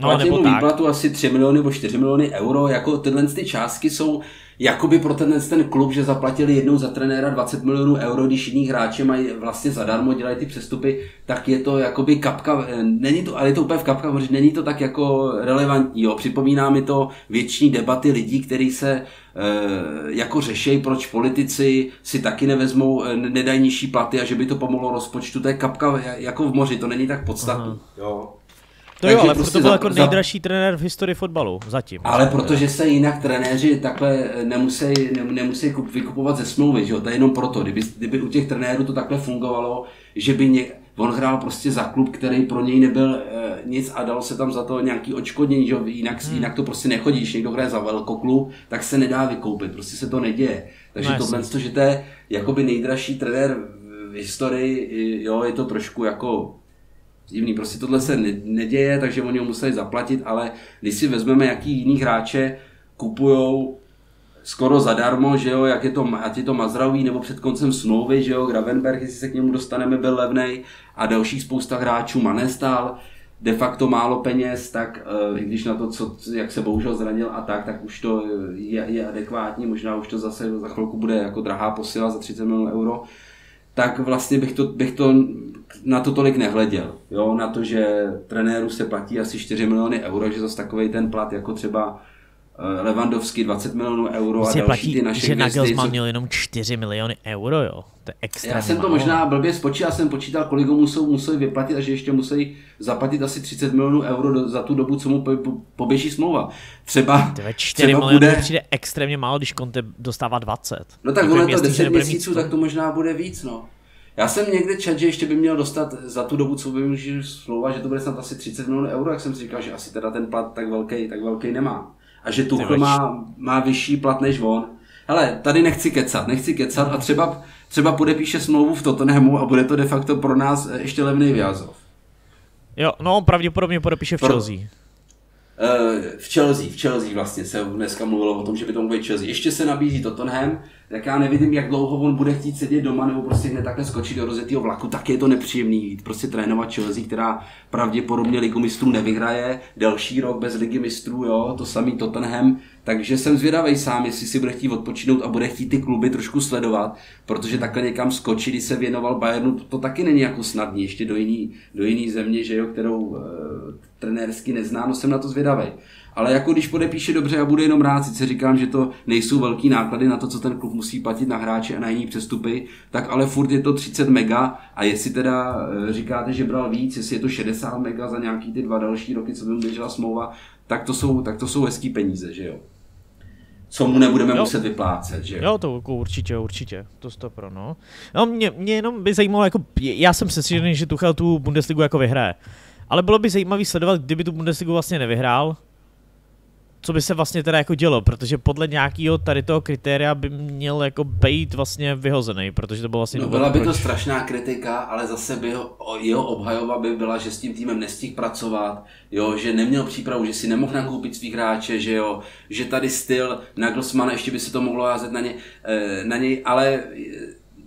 No, platí nebo mu tak. výplatu asi 3 miliony nebo 4 miliony euro, jako tyhle ty částky jsou jakoby pro ten, ten klub, že zaplatili jednou za trenéra 20 milionů euro, když jiní hráči mají vlastně zadarmo, dělají ty přestupy, tak je to jakoby kapka, není to, ale je to úplně v kapkách, není to tak jako relevantní, jo. připomíná mi to věční debaty lidí, kteří se e, jako řešejí, proč politici si taky nevezmou, eh, nedají nižší platy a že by to pomohlo rozpočtu, to je kapka jako v moři, to není tak podstatné. Jo. To jo, ale prostě to byl jako nejdražší trenér v historii fotbalu, zatím. Ale protože se jinak trenéři takhle nemusí, ne, nemusí vykupovat ze smlouvy, že jo? to je jenom proto. Kdyby, kdyby u těch trenérů to takhle fungovalo, že by ně, on hrál prostě za klub, který pro něj nebyl e, nic a dalo se tam za to nějaký očkodnění, že jo? Jinak, hmm. jinak to prostě nechodí, když někdo hraje za velkoklub, tak se nedá vykoupit, prostě se to neděje. Takže no, tohle, to, že to je jakoby nejdražší trenér v historii, jo, je to trošku jako divný. Prostě tohle se neděje, takže oni ho museli zaplatit, ale když si vezmeme, jaký jiný hráče kupujou skoro zadarmo, že jo, jak je to, ať je to Mazravý nebo před koncem smlouvy, že jo, Gravenberg, jestli se k němu dostaneme, byl levnej a dalších spousta hráčů Manestal, de facto málo peněz, tak uh, i když na to, co, jak se bohužel zranil a tak, tak už to je, je adekvátní, možná už to zase za chvilku bude jako drahá posila za 30 milionů euro, tak vlastně bych to, bych to na to tolik nehleděl. Jo? Na to, že trenéru se platí asi 4 miliony euro, že zase takový ten plat jako třeba Levandovský 20 milionů euro a další platí, ty naše že Nagelsmann co... měl jenom 4 miliony euro, jo. To je extrémně Já jsem to možná blbě spočítal, jsem počítal, kolik ho musel, museli vyplatit a že ještě musí zaplatit asi 30 milionů euro do, za tu dobu, co mu po, po, poběží smlouva. Třeba, Tyve 4 třeba miliony bude... přijde extrémně málo, když Conte dostává 20. No tak ono to 10 měsíců, tak to možná bude víc, no. Já jsem někde čet, že ještě by měl dostat za tu dobu, co by využil slova, že to bude snad asi 30 milionů euro, jak jsem si říkal, že asi teda ten plat tak velký, tak velký nemá. A že Tuchl má, má vyšší plat než on. Ale tady nechci kecat, nechci kecat a třeba, třeba podepíše smlouvu v Tottenhamu a bude to de facto pro nás ještě levný Vyazov. Jo, no pravděpodobně podepíše v Chelsea. Eh, v Chelsea, v Chelsea vlastně se dneska mluvilo o tom, že by to mohl být Chelsea. Ještě se nabízí Tottenham, tak já nevidím, jak dlouho on bude chtít sedět doma nebo prostě hned takhle skočit do rozjetého vlaku, tak je to nepříjemný jít. Prostě trénovat Chelsea, která pravděpodobně ligu mistrů nevyhraje, další rok bez ligy mistrů, jo, to samý Tottenham, takže jsem zvědavý sám, jestli si bude chtít odpočinout a bude chtít ty kluby trošku sledovat, protože takhle někam skočit, když se věnoval Bayernu, to, to taky není jako snadný, ještě do jiný, do jiný země, že jo, kterou e, trenérsky neznám, no jsem na to zvědavý. Ale jako když podepíše dobře a bude jenom rád, sice říkám, že to nejsou velký náklady na to, co ten klub musí platit na hráče a na jiný přestupy, tak ale furt je to 30 mega a jestli teda eh, říkáte, že bral víc, jestli je to 60 mega za nějaký ty dva další roky, co by mu běžela smlouva, tak to jsou, tak to jsou hezký peníze, že jo co mu nebudeme jo. muset vyplácet, že jo? Jo, to jako určitě, určitě, to stopro, no. No, mě, mě jenom by zajímalo, jako, já jsem přesvědčený, že Tuchel tu Bundesligu jako vyhraje. Ale bylo by zajímavý sledovat, kdyby tu Bundesligu vlastně nevyhrál, co by se vlastně teda jako dělo, protože podle nějakého tady toho kritéria by měl jako být vlastně vyhozený, protože to bylo vlastně... No byla by proč... to strašná kritika, ale zase by ho, jeho obhajoba by byla, že s tím týmem nestihl pracovat, jo, že neměl přípravu, že si nemohl nakoupit svých hráče, že jo, že tady styl Nagelsmana ještě by se to mohlo házet na, ně, eh, na něj, ale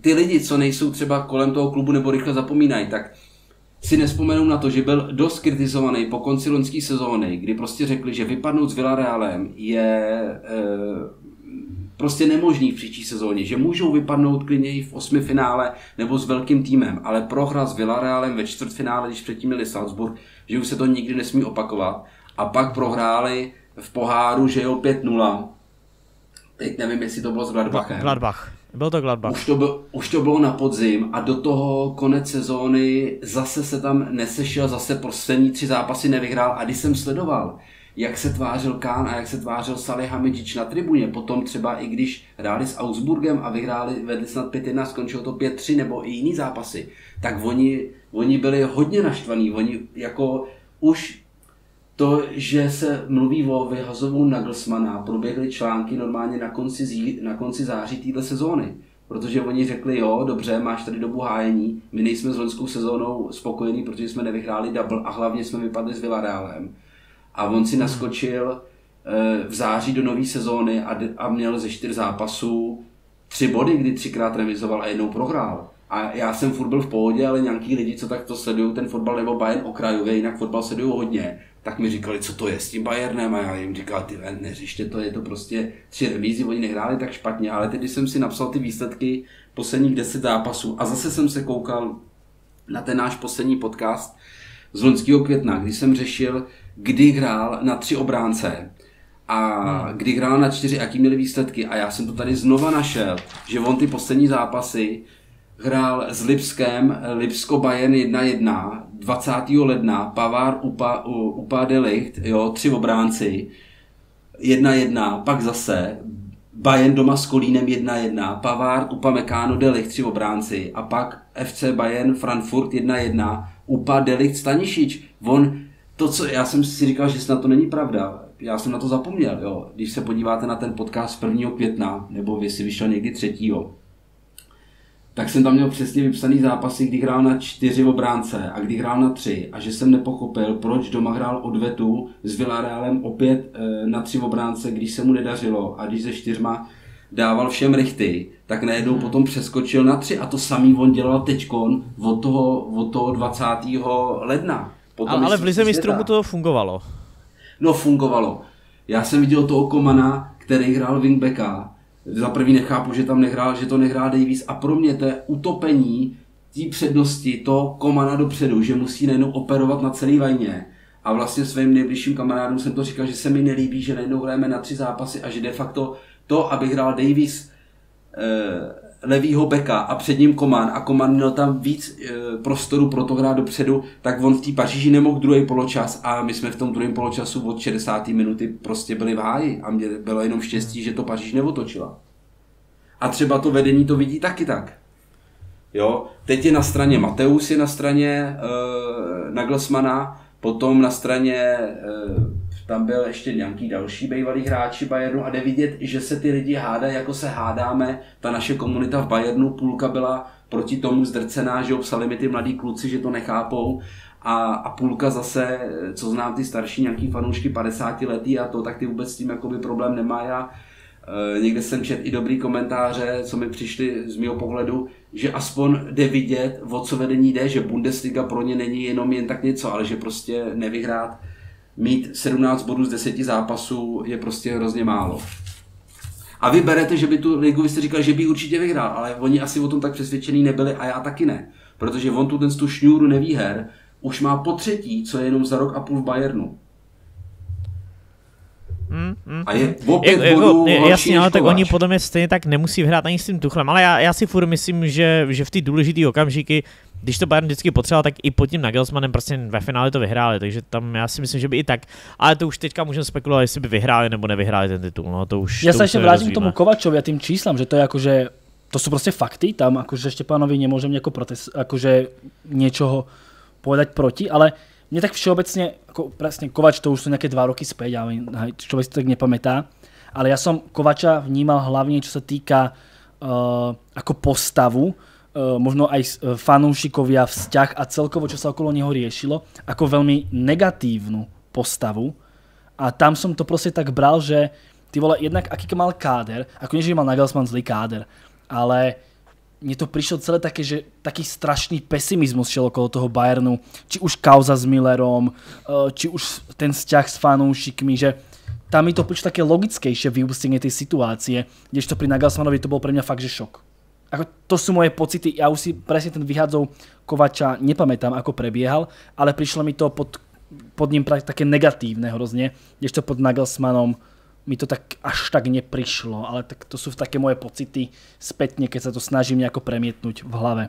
ty lidi, co nejsou třeba kolem toho klubu nebo rychle zapomínají, tak si nespomenou na to, že byl dost kritizovaný po konci loňské sezóny, kdy prostě řekli, že vypadnout s Villarealem je e, prostě nemožný v příští sezóně, že můžou vypadnout klidně v osmi finále nebo s velkým týmem, ale prohra s Villarealem ve čtvrtfinále, když předtím měli Salzburg, že už se to nikdy nesmí opakovat a pak prohráli v poháru, že jo 5-0. Teď nevím, jestli to bylo s Gladbachem. Gladbach. Byl to Gladbach. Už to, byl, už to bylo na podzim a do toho konec sezóny zase se tam nesešel, zase poslední tři zápasy nevyhrál a když jsem sledoval, jak se tvářil Kán a jak se tvářil Salih Hamidžič na tribuně. Potom třeba i když hráli s Augsburgem a vyhráli, vedli snad 5-1, skončilo to 5-3 nebo i jiný zápasy, tak oni, oni byli hodně naštvaní. Oni jako už to, že se mluví o vyhazovu Nagelsmana, proběhly články normálně na konci, zí, na konci září téhle sezóny. Protože oni řekli, jo, dobře, máš tady dobu hájení, my nejsme s loňskou sezónou spokojení, protože jsme nevyhráli double a hlavně jsme vypadli s Villarealem. A on si naskočil eh, v září do nové sezóny a, a měl ze čtyř zápasů tři body, kdy třikrát remizoval a jednou prohrál. A já jsem furt byl v pohodě, ale nějaký lidi, co tak to sledují, ten fotbal nebo Bayern okrajově, jinak fotbal sledují hodně, tak mi říkali, co to je s tím Bayernem? A já jim říkal, ty neřešte to, je to prostě tři remízy, oni nehráli tak špatně, ale teď, když jsem si napsal ty výsledky posledních deset zápasů a zase jsem se koukal na ten náš poslední podcast z loňského května, kdy jsem řešil, kdy hrál na tři obránce a hmm. kdy hrál na čtyři, jaký měli výsledky. A já jsem to tady znova našel, že on ty poslední zápasy hrál s Lipskem, Lipsko Bayern 1-1, 20. ledna, Pavár Upa, Upa Delicht, jo, tři obránci, 1-1, pak zase Bayern doma s Kolínem 1-1, Pavár Upa Mekáno Delicht, tři obránci a pak FC Bayern Frankfurt 1-1, Upa Delicht Stanišič. On, to, co já jsem si říkal, že snad to není pravda, já jsem na to zapomněl, jo. Když se podíváte na ten podcast 1. května, nebo vy si vyšel někdy 3 tak jsem tam měl přesně vypsaný zápasy, kdy hrál na čtyři obránce a kdy hrál na tři a že jsem nepochopil, proč doma hrál odvetu s Villarealem opět e, na tři obránce, když se mu nedařilo a když se čtyřma dával všem rychty, tak najednou hmm. potom přeskočil na tři a to samý on dělal teďkon od toho, od toho 20. ledna. Potom ale v Lize mistrů mu to fungovalo. No fungovalo. Já jsem viděl toho Komana, který hrál wingbacka za prvý nechápu, že tam nehrál, že to nehrál Davies a pro mě to je utopení té přednosti, to komana dopředu, že musí najednou operovat na celý vajně. A vlastně svým nejbližším kamarádům jsem to říkal, že se mi nelíbí, že najednou hrajeme na tři zápasy a že de facto to, aby hrál Davies eh, levýho beka a před ním Koman a Koman měl tam víc e, prostoru pro to hrát dopředu, tak on v té Paříži nemohl druhý poločas a my jsme v tom druhém poločasu od 60. minuty prostě byli v háji a mě bylo jenom štěstí, že to Paříž neotočila. A třeba to vedení to vidí taky tak. Jo, teď je na straně Mateus, je na straně e, Nagelsmana, potom na straně e, tam byl ještě nějaký další bývalý hráči Bayernu a jde vidět, že se ty lidi hádají, jako se hádáme. Ta naše komunita v Bayernu, půlka byla proti tomu zdrcená, že obsali mi ty mladí kluci, že to nechápou. A, a půlka zase, co znám ty starší nějaký fanoušky 50 letý a to, tak ty vůbec s tím jakoby problém nemají. A e, někde jsem čet i dobrý komentáře, co mi přišly z mého pohledu, že aspoň jde vidět, o co vedení jde, že Bundesliga pro ně není jenom jen tak něco, ale že prostě nevyhrát mít 17 bodů z 10 zápasů je prostě hrozně málo. A vy berete, že by tu ligu, vy jste říkali, že by určitě vyhrál, ale oni asi o tom tak přesvědčený nebyli a já taky ne. Protože on tu ten tu šňůru nevýher už má po třetí, co je jenom za rok a půl v Bayernu. Mm, mm, a je opět je, jako, Jasně, ale tak oni podle mě stejně tak nemusí vyhrát ani s tím Tuchlem, ale já, já si furt myslím, že, že v ty důležité okamžiky když to Bayern vždycky potřeboval, tak i pod tím Nagelsmannem prostě ve finále to vyhráli, takže tam já si myslím, že by i tak, ale to už teďka můžeme spekulovat, jestli by vyhráli nebo nevyhráli ten titul, no to už Já se ještě vrátím k tomu Kovačovi a tým číslam, že to je jakože, to jsou prostě fakty, tam akože Štepánovi nemôžem jako protest, akože niečoho povedať proti, ale mne tak všeobecne, ako presne Kovač, to už sú nejaké dva roky späť, ale človek si to tak nepamätá, ale ja som Kovača vnímal hlavne, čo sa týka uh, ako postavu, možno aj uh, fanúšikovia, vzťah a celkovo, čo sa okolo neho riešilo, ako veľmi negatívnu postavu. A tam som to proste tak bral, že ty vole, jednak aký mal káder, ako nie, že mal Nagelsmann zlý káder, ale mne to prišlo celé také, že taký strašný pesimizmus šiel okolo toho Bayernu, či už kauza s Millerom, eh, či už ten vzťah s fanúšikmi, že tam mi to prišlo také logickejšie vyústenie tej situácie, kdežto pri Nagelsmannovi to bol pre mňa fakt, že šok. Ako, to sú moje pocity, ja už si presne ten vyhádzov Kovača nepamätám, ako prebiehal, ale prišlo mi to pod, pod ním také negatívne hrozne, kdežto pod Nagelsmannom mi to tak až tak neprišlo, ale tak to sú také moje pocity spätne, keď sa to snažím nejako premietnúť v hlave.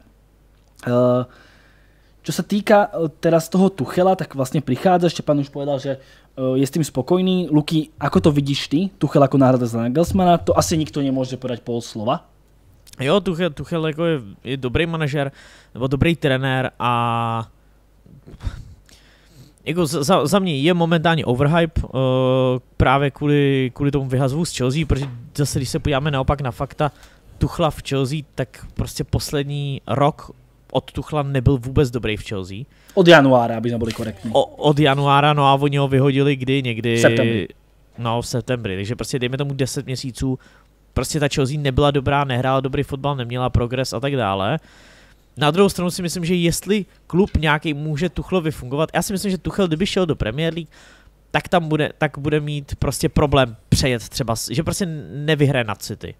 Uh, čo sa týka uh, teraz toho Tuchela, tak vlastne prichádza, ešte pán už povedal, že uh, je s tým spokojný. Luky, ako to vidíš ty, Tuchel ako náhrada za Nagelsmana? To asi nikto nemôže povedať pol slova. Jo, Tuchel, Tuchel jako je, je dobrý manažer, nebo dobrý trenér a jako za, za mě je momentálně overhype uh, právě kvůli, kvůli tomu vyhazvu z Chelsea, protože zase když se podíváme naopak na fakta Tuchla v Chelsea, tak prostě poslední rok od Tuchla nebyl vůbec dobrý v Chelsea. Od januára, aby jsme byli korektní. O, od januára, no a oni ho vyhodili kdy? Někdy... V septembri. No, v septembri, takže prostě dejme tomu 10 měsíců, prostě ta Chelsea nebyla dobrá, nehrála dobrý fotbal, neměla progres a tak dále. Na druhou stranu si myslím, že jestli klub nějaký může Tuchlovi fungovat, já si myslím, že Tuchel, kdyby šel do Premier League, tak tam bude, tak bude mít prostě problém přejet třeba, že prostě nevyhraje na City.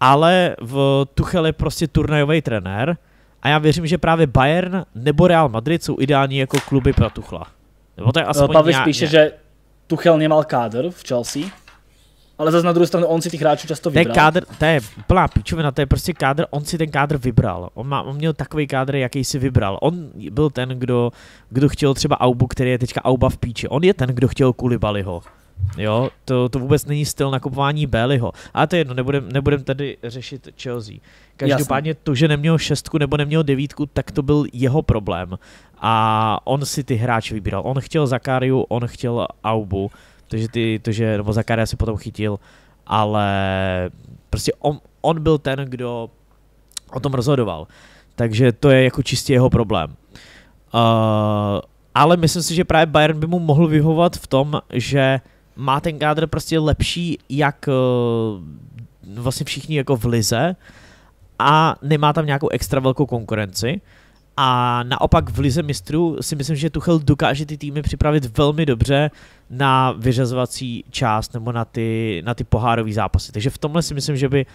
Ale v Tuchel je prostě turnajový trenér a já věřím, že právě Bayern nebo Real Madrid jsou ideální jako kluby pro Tuchla. Nebo to je aspoň Pavel nějak, spíše, že Tuchel nemal kádr v Chelsea, ale zase na druhou stranu on si těch hráčů často vybral. To je kádr, to je plná píčovina, to je prostě kádr, on si ten kádr vybral. On, má, on měl takový kádr, jaký si vybral. On byl ten, kdo, kdo chtěl třeba Aubu, který je teďka Auba v píči. On je ten, kdo chtěl Kulibaliho. Jo, to, to vůbec není styl nakupování Béliho. A to je jedno, nebudem, nebudem tady řešit Chelsea. Každopádně Jasný. to, že neměl šestku nebo neměl devítku, tak to byl jeho problém. A on si ty hráče vybíral. On chtěl Zakariu, on chtěl Aubu takže ty, to, že, nebo Zakaria si potom chytil, ale prostě on, on byl ten, kdo o tom rozhodoval. Takže to je jako čistě jeho problém. Uh, ale myslím si, že právě Bayern by mu mohl vyhovovat v tom, že má ten kádr prostě lepší, jak uh, vlastně všichni jako v lize a nemá tam nějakou extra velkou konkurenci. A naopak v Lize mistrů si myslím, že Tuchel dokáže ty týmy připravit velmi dobře na vyřazovací část nebo na ty, na ty pohárové zápasy. Takže v tomhle si myslím, že by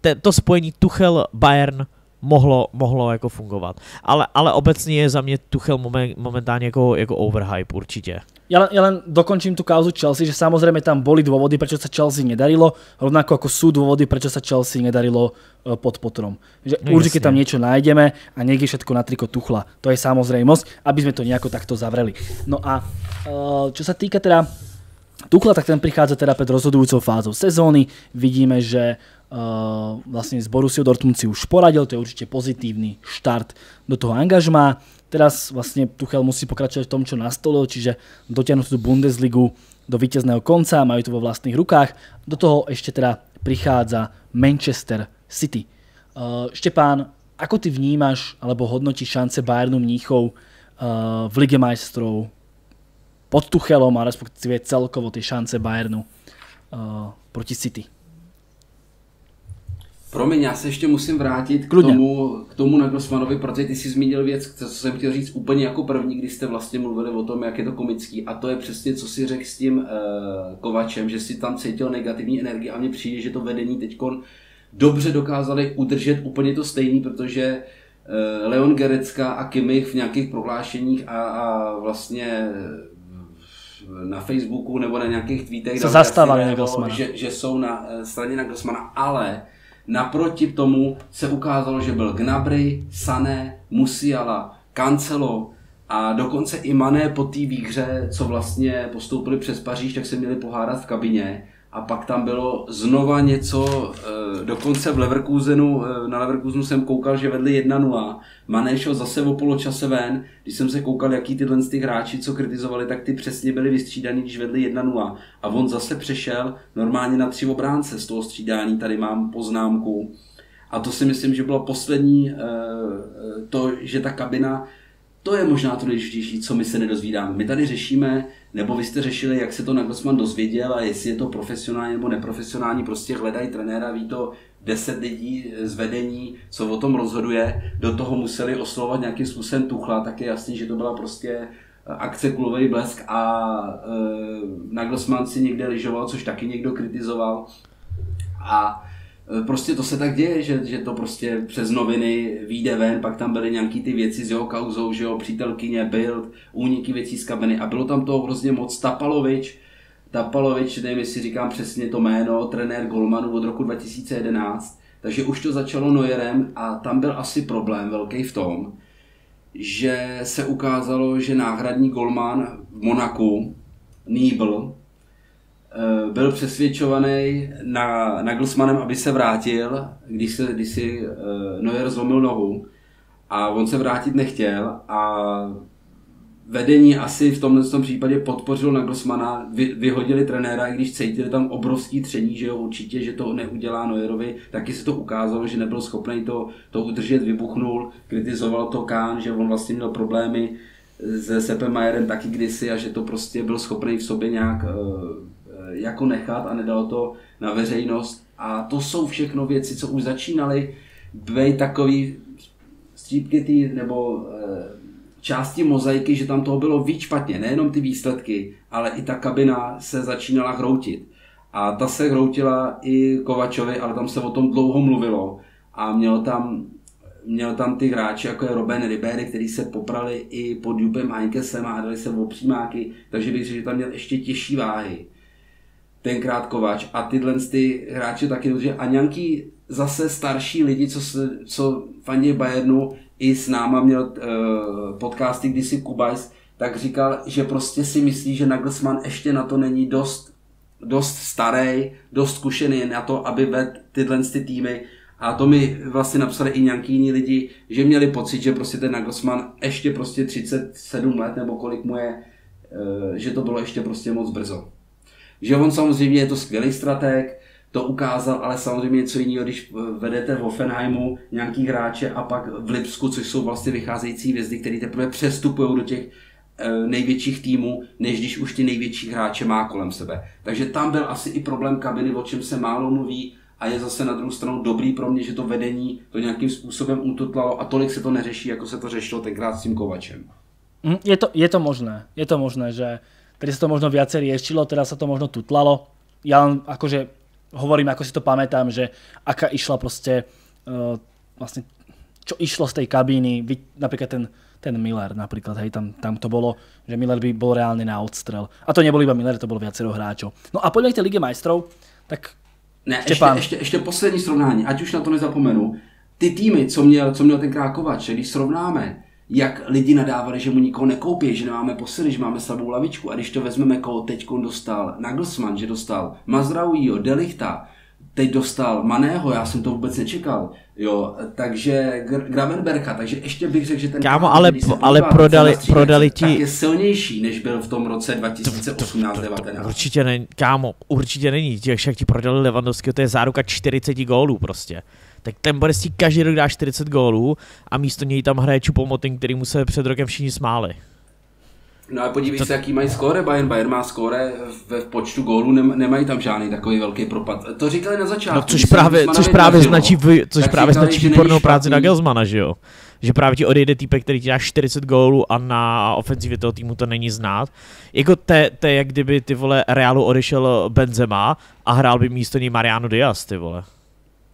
te, to spojení Tuchel-Bayern mohlo, mohlo jako fungovat. Ale, ale obecně je za mě Tuchel moment, momentálně jako, jako overhype určitě. Ja len, ja len dokončím tú kauzu Chelsea, že samozrejme tam boli dôvody, prečo sa Chelsea nedarilo, rovnako ako sú dôvody, prečo sa Chelsea nedarilo e, pod Potrom. Že no, určite tam niečo nájdeme a niekde všetko na triko Tuchla. To je samozrejmosť, aby sme to nejako takto zavreli. No a čo sa týka teda Tuchla, tak ten prichádza teda pred rozhodujúcou fázou sezóny. Vidíme, že uh, vlastne z Borussia Dortmund si už poradil, to je určite pozitívny štart do toho angažma. Teraz vlastne Tuchel musí pokračovať v tom, čo nastolil, čiže dotiahnuť tú Bundesligu do víťazného konca, majú to vo vlastných rukách. Do toho ešte teda prichádza Manchester City. Uh, Štepán, ako ty vnímaš alebo hodnotíš šance Bayernu Mníchov uh, v Lige majstrov pod Tuchelom a respektíve celkovo tie šance Bayernu uh, proti City? Promiň, já se ještě musím vrátit k tomu, k tomu Nagelsmanovi, protože ty jsi zmínil věc, co jsem chtěl říct úplně jako první, když jste vlastně mluvili o tom, jak je to komický. A to je přesně, co si řekl s tím uh, Kovačem, že si tam cítil negativní energii a mně přijde, že to vedení teď dobře dokázali udržet úplně to stejný, protože uh, Leon Gerecka a Kimmich v nějakých prohlášeních a, a vlastně na Facebooku nebo na nějakých tweetech se zastávali Nagelsmana. Že, že jsou na uh, straně Nagelsmana, ale Naproti tomu se ukázalo, že byl Gnabry, Sané, Musiala, Cancelo a dokonce i Mané po té výhře, co vlastně postoupili přes Paříž, tak se měli pohádat v kabině a pak tam bylo znova něco, eh, dokonce v Leverkusenu, eh, na Leverkusenu jsem koukal, že vedli 1-0, Mané šel zase o poločase ven, když jsem se koukal, jaký tyhle ty hráči, co kritizovali, tak ty přesně byli vystřídaný, když vedli 1-0 a on zase přešel normálně na tři obránce z toho střídání, tady mám poznámku. A to si myslím, že bylo poslední eh, to, že ta kabina to je možná to nejdůležitější, co my se nedozvídáme. My tady řešíme, nebo vy jste řešili, jak se to Nagelsmann dozvěděl a jestli je to profesionální nebo neprofesionální, prostě hledají trenéra, ví to deset lidí z vedení, co o tom rozhoduje, do toho museli oslovovat nějakým způsobem Tuchla, tak je jasný, že to byla prostě akce kulový blesk a e, Nagelsmann si někde lyžoval, což taky někdo kritizoval. A Eh, prostě to se tak děje, že, že to prostě přes noviny vyjde ven, pak tam byly nějaký ty věci s jeho kauzou, že jo, přítelkyně, build, úniky věcí z kabiny a bylo tam toho hrozně moc. Tapalovič, Tapalovič, nevím, jestli říkám přesně to jméno, trenér Golmanu od roku 2011, takže už to začalo Nojerem a tam byl asi problém velký v tom, že se ukázalo, že náhradní golman v Monaku, Eh, byl přesvědčovaný na, Nagelsmannem, aby se vrátil, když, se, když si uh, Neuer zlomil nohu a on se vrátit nechtěl a vedení asi v tomhle tom případě podpořilo Nagelsmana, vy, vyhodili trenéra, i když cítili tam obrovský tření, že jo, určitě, že to neudělá Neuerovi, taky se to ukázalo, že nebyl schopný to, to udržet, vybuchnul, kritizoval to Kán, že on vlastně měl problémy se Sepem Mayerem taky kdysi a že to prostě byl schopný v sobě nějak uh, jako nechat a nedalo to na veřejnost. A to jsou všechno věci, co už začínaly být takový střípky nebo e, části mozaiky, že tam toho bylo víc špatně. Nejenom ty výsledky, ale i ta kabina se začínala hroutit. A ta se hroutila i Kovačovi, ale tam se o tom dlouho mluvilo. A měl tam, měl tam ty hráči, jako je Robin Ribery, který se poprali i pod Jupem Heinkesem a dali se o přímáky, takže bych řekl, že tam měl ještě těžší váhy tenkrát Kovač a tyhle ty hráči taky, že a nějaký zase starší lidi, co, se, co fandí Bayernu, i s náma měl uh, podcasty kdysi Kubajs, tak říkal, že prostě si myslí, že Nagelsmann ještě na to není dost, dost starý, dost zkušený na to, aby vedl tyhle ty týmy. A to mi vlastně napsali i nějaký jiní lidi, že měli pocit, že prostě ten Nagelsmann ještě prostě 37 let nebo kolik mu je, uh, že to bylo ještě prostě moc brzo. Že on samozřejmě je to skvělý strateg, to ukázal, ale samozřejmě něco jiného, když vedete v Hoffenheimu nějaký hráče a pak v Lipsku, což jsou vlastně vycházející hvězdy, které teprve přestupují do těch eh, největších týmů, než když už ty největší hráče má kolem sebe. Takže tam byl asi i problém kabiny, o čem se málo mluví a je zase na druhou stranu dobrý pro mě, že to vedení to nějakým způsobem ututlalo a tolik se to neřeší, jako se to řešilo tenkrát s tím Kovačem. Mm, je to, je to možné, je to možné, že Tedy sa to možno viacej riešilo, teraz sa to možno tutlalo. Ja len akože hovorím, ako si to pamätám, že aká išla proste uh, vlastne čo išlo z tej kabíny, napríklad ten, ten Miller napríklad, hej, tam, tam to bolo, že Miller by bol reálne na odstrel. A to nebol iba Miller, to bolo viacero hráčov. No a poďme k tej Lige majstrov, tak ne, ještě, ještě, ještě poslední srovnání, ať už na to nezapomenu. Ty týmy, co měl, co měl ten Krákovač, když srovnáme, jak lidi nadávali, že mu nikoho nekoupí, že nemáme posily, že máme slabou lavičku. A když to vezmeme, koho teď dostal Nagelsmann, že dostal Mazraujího, Delichta, teď dostal Maného, já jsem to vůbec nečekal, jo, takže Gravenbercha, takže ještě bych řekl, že ten Kámo, ale, ale prodali, prodali ti... Tak je silnější, než byl v tom roce 2018-2019. Určitě není, kámo, určitě není, však ti prodali Levandovského, to je záruka 40 gólů prostě tak ten Boresti každý rok dá 40 gólů a místo něj tam hraje Čupomotin, který mu se před rokem všichni smáli. No a podívej to... se, jaký mají skóre Bayern. Bayern má skóre ve počtu gólů, nemají tam žádný takový velký propad. To říkali na začátku. No, což právě, což právě značí, v, což právě říkali, značí výbornou práci na Gelsmana, že jo? Že právě ti odejde týpek, který ti dá 40 gólů a na ofenzivě toho týmu to není znát. Jako te, te jak kdyby ty vole Realu odešel Benzema a hrál by místo ní Mariano Diaz, ty vole.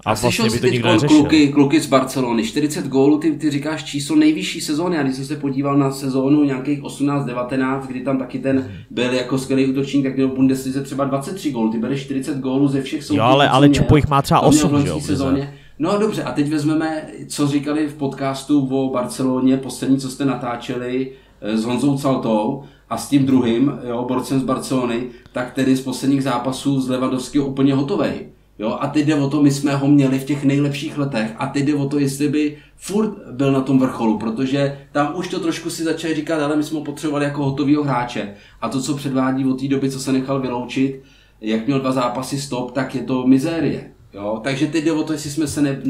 A, a vlastně by to nikdo neřešil. Kluky, kluky z Barcelony, 40 gólů, ty, ty říkáš číslo nejvyšší sezóny. A když jsem se podíval na sezónu nějakých 18-19, kdy tam taky ten byl jako skvělý útočník, tak měl Bundeslize třeba 23 gólů. Ty bereš 40 gólů ze všech soutěží. Jo, ale, ale Čupo jich má třeba 8, že jo? Sezóně. No dobře, a teď vezmeme, co říkali v podcastu o Barceloně, poslední, co jste natáčeli eh, s Honzou Caltou, a s tím druhým, jo, borcem z Barcelony, tak tedy z posledních zápasů z Levandovského úplně hotový. Jo, a teď jde o to, my jsme ho měli v těch nejlepších letech a teď jde o to, jestli by furt byl na tom vrcholu, protože tam už to trošku si začali říkat, ale my jsme ho potřebovali jako hotovýho hráče. A to, co předvádí od té doby, co se nechal vyloučit, jak měl dva zápasy stop, tak je to mizérie. Jo? Takže teď jde o to, jestli jsme se ne,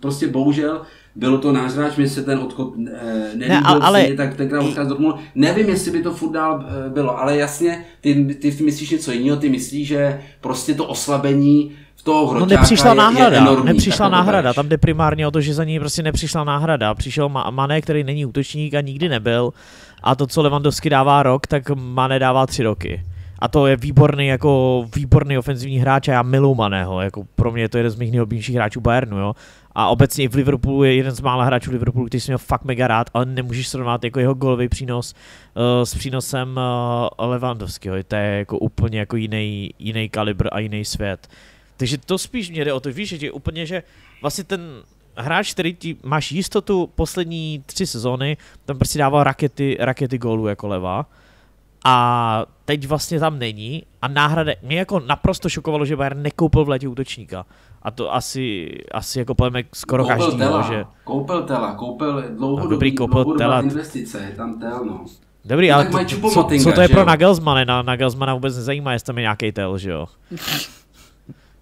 prostě bohužel bylo to náš hráč, mi se ten odchod eh, nelíbil, ne, ale, tak tenkrát odcházet Dortmund. Nevím, jestli by to furt dál eh, bylo, ale jasně, ty, ty myslíš něco jiného, ty myslíš, že prostě to oslabení toho No nepřišla náhrada, enormní, nepřišla náhrada, tam jde primárně o to, že za ní prostě nepřišla náhrada. Přišel Mané, který není útočník a nikdy nebyl a to, co Levandovský dává rok, tak Mané dává tři roky. A to je výborný, jako výborný ofenzivní hráč a já miluji Maného, jako pro mě je to jeden z mých nejoblíbenějších hráčů Bayernu, jo. A obecně i v Liverpoolu je jeden z mála hráčů Liverpoolu, který jsem měl fakt mega rád, ale nemůžeš srovnat jako jeho golový přínos uh, s přínosem uh, Levandovského. To je jako úplně jako jiný, jiný kalibr a jiný svět. Takže to spíš mě jde o to, víš, že úplně, že vlastně ten hráč, který ti máš jistotu poslední tři sezóny, tam prostě dával rakety, rakety gólů jako leva. A teď vlastně tam není a náhrada, mě jako naprosto šokovalo, že Bayern nekoupil v létě útočníka. A to asi, asi jako povíme skoro koupil každý, tela, že... Koupil Tela, koupil dlouhodobý, no, dobrý, koupil tela. investice, je tam Tel, no. Dobrý, ale to, co, co, to je pro Nagelsmana? Na Nagelsmana vůbec nezajímá, jestli tam je nějaký Tel, že jo?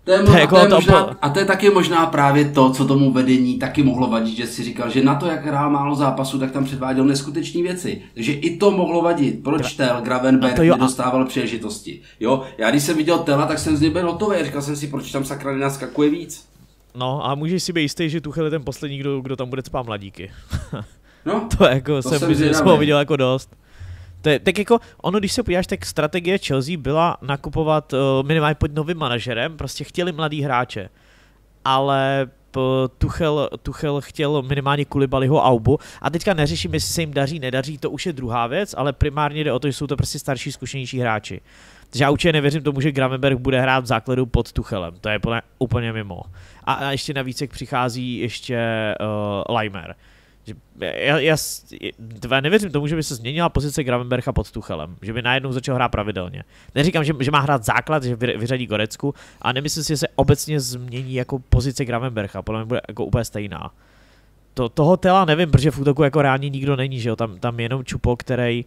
To je, to je, jako to je možná, a to je taky možná právě to, co tomu vedení taky mohlo vadit, že si říkal, že na to, jak hrál málo zápasů, tak tam předváděl neskutečné věci. Takže i to mohlo vadit. Proč Tel Gravenberg no nedostával příležitosti? Jo, já když jsem viděl Tela, tak jsem z něj byl hotový. Říkal jsem si, proč tam sakra nenaskakuje víc. No a můžeš si být jistý, že Tuchel je ten poslední, kdo, kdo tam bude spát mladíky. no, to jako to jsem, jsem, jsem ho viděl jako dost. To je, tak jako ono, když se podíváš, tak strategie Chelsea byla nakupovat uh, minimálně pod novým manažerem, prostě chtěli mladý hráče. Ale Tuchel, Tuchel chtěl minimálně Kulibaliho Aubu a teďka neřeším, jestli se jim daří, nedaří, to už je druhá věc, ale primárně jde o to, že jsou to prostě starší, zkušenější hráči. Takže já určitě nevěřím tomu, že Gravenberg bude hrát v základu pod Tuchelem, to je úplně mimo. A, a ještě navíc, jak přichází ještě uh, Leimer. Že já, já, já nevěřím tomu, že by se změnila pozice Gravenbercha pod Tuchelem, že by najednou začal hrát pravidelně. Neříkám, že, že má hrát základ, že vyřadí Gorecku, a nemyslím si, že se obecně změní jako pozice Gravenbercha, podle mě bude jako úplně stejná. To, toho tela nevím, protože v útoku jako reálně nikdo není, že jo, tam, tam jenom Čupo, který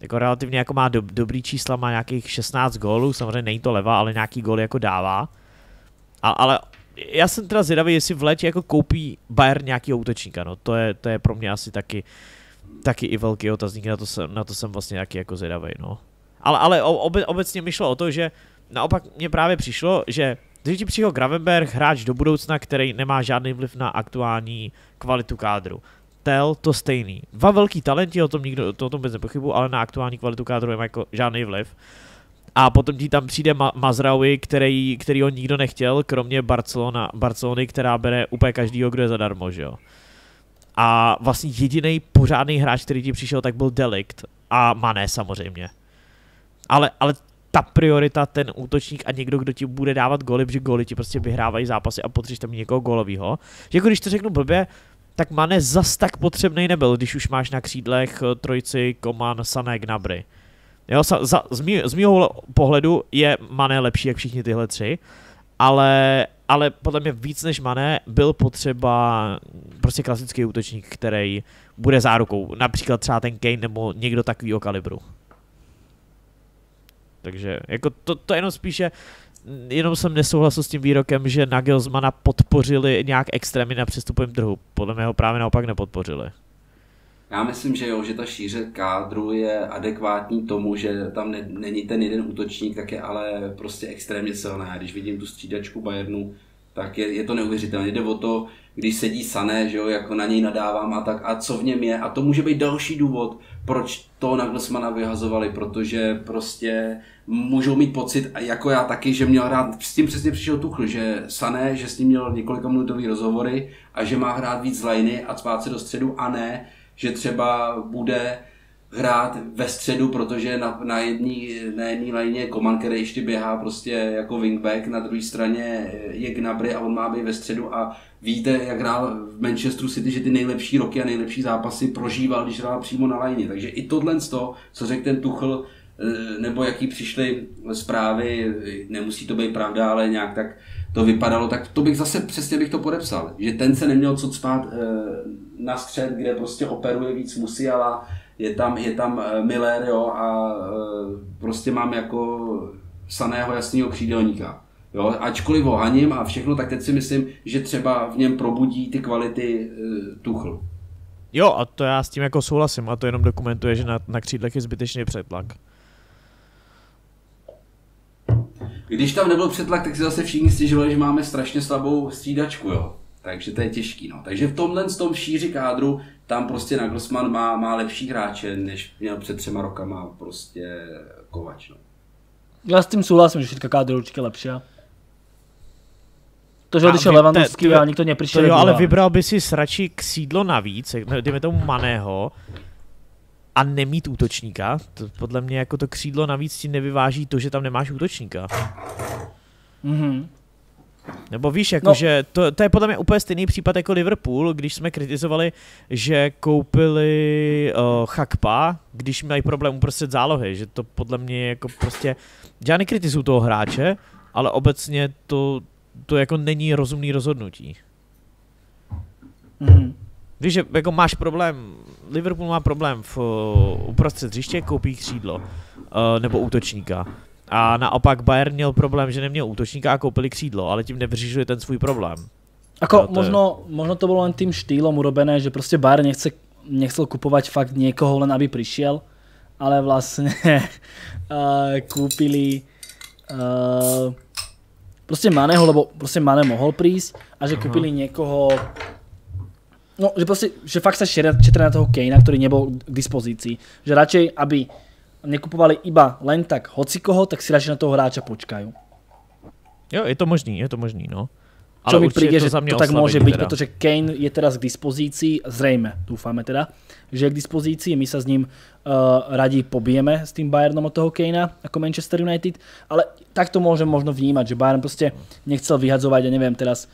jako relativně jako má do, dobrý čísla, má nějakých 16 gólů, samozřejmě není to leva, ale nějaký gól jako dává. A, ale já jsem teda zvědavý, jestli v létě jako koupí Bayern nějaký útočníka, no to je, to je pro mě asi taky, taky i velký otazník, na to jsem, na to jsem vlastně nějaký jako zvědavý, no. Ale, ale obe, obecně mi šlo o to, že naopak mě právě přišlo, že když ti přišel Gravenberg, hráč do budoucna, který nemá žádný vliv na aktuální kvalitu kádru. Tel to stejný. Dva velký talenti, o tom nikdo, to o tom bez nepochybu, ale na aktuální kvalitu kádru nemá jako žádný vliv. A potom ti tam přijde Ma- Mazraoui, který, který ho nikdo nechtěl, kromě Barcelona, Barcelony, která bere úplně každýho, kdo je zadarmo, že jo. A vlastně jediný pořádný hráč, který ti přišel, tak byl Delikt a Mané samozřejmě. Ale, ale ta priorita, ten útočník a někdo, kdo ti bude dávat goly, protože goly ti prostě vyhrávají zápasy a potřebuješ tam někoho golového. Jako když to řeknu blbě, tak Mane zas tak potřebný nebyl, když už máš na křídlech eh, trojici Koman, Sané, Gnabry. Jo, za, z, mý, z mýho pohledu je Mané lepší jak všichni tyhle tři, ale, ale podle mě víc než Mané byl potřeba prostě klasický útočník, který bude zárukou. Například třeba ten Kane nebo někdo takového kalibru. Takže jako to, to jenom spíše, jenom jsem nesouhlasil s tím výrokem, že Nagelsmana podpořili nějak extrémně na přestupovém trhu. Podle mě ho právě naopak nepodpořili. Já myslím, že jo, že ta šíře kádru je adekvátní tomu, že tam ne, není ten jeden útočník, tak je ale prostě extrémně silná. Když vidím tu střídačku Bayernu, tak je, je to neuvěřitelné. Jde o to, když sedí Sané, že jo, jako na něj nadávám a tak, a co v něm je. A to může být další důvod, proč to Nagelsmana vyhazovali, protože prostě můžou mít pocit, jako já taky, že měl hrát, s tím přesně přišel Tuchl, že Sané, že s ním měl několika minutový rozhovory a že má hrát víc z a cvát se do středu a ne, že třeba bude hrát ve středu, protože na, na jedné na jedný lajně Koman, který ještě běhá prostě jako wingback, na druhé straně je Gnabry a on má být ve středu a víte, jak hrál v Manchesteru City, že ty nejlepší roky a nejlepší zápasy prožíval, když hrál přímo na lajně. Takže i tohle z toho, co řekl ten Tuchl, eh, nebo jaký přišly zprávy, nemusí to být pravda, ale nějak tak to vypadalo, tak to bych zase přesně bych to podepsal. Že ten se neměl co spát eh, na střed, kde prostě operuje víc Musiala, je tam, je tam eh, Miller, jo, a prostě mám jako saného jasného křídelníka. Jo, ačkoliv ho haním a všechno, tak teď si myslím, že třeba v něm probudí ty kvality uh, Tuchl. Jo, a to já s tím jako souhlasím a to jenom dokumentuje, že na, na křídlech je zbytečný přetlak. Když tam nebyl přetlak, tak si zase všichni stěžovali, že máme strašně slabou střídačku, jo. Takže to je těžký, no. Takže v tomhle z tom šíři kádru, tam prostě Nagelsmann má, má lepší hráče, než měl před třema rokama prostě Kovač, no. Já s tím souhlasím, že šířka kádru určitě lepší. To, že odešel Levandovský a nikto nepřišel. Jo, ale vybral by si radši k sídlo navíc, dejme tomu Maného, a nemít útočníka. To podle mě jako to křídlo navíc ti nevyváží to, že tam nemáš útočníka. Mm-hmm. Nebo víš, jako, no. že to, to je podle mě úplně stejný případ jako Liverpool, když jsme kritizovali, že koupili uh, Chakpa, když mají problém uprostřed zálohy, že to podle mě jako prostě, já nekritizuju toho hráče, ale obecně to, to jako není rozumný rozhodnutí. Mm-hmm. Víš, že jako máš problém, Liverpool má problém v uprostřed hřiště, koupí křídlo uh, nebo útočníka. A naopak Bayern měl problém, že neměl útočníka a koupili křídlo, ale tím nevyřešuje ten svůj problém. Ako, no, možno, je... možno to bylo len tým štýlom urobené, že prostě Bayern nechce, nechcel kupovat fakt někoho len aby přišel, ale vlastně uh, koupili uh, prostě Maného, lebo prostě Mane mohol prísť a že Aha. kúpili niekoho No, že prostě, že fakt sa šetria na toho Kejna, ktorý nebol k dispozícii. Že radšej, aby nekupovali iba len tak hocikoho, tak si radšej na toho hráča počkajú. Jo, je to možný, je to možný, no. Ale Čo mi príde, že to, to tak môže byť, teda. pretože Kane je teraz k dispozícii, zrejme, dúfame teda, že je k dispozícii, my sa s ním uh, radi pobijeme s tým Bayernom od toho Kanea ako Manchester United, ale tak to môžem možno vnímať, že Bayern proste nechcel vyhadzovať, ja neviem teraz,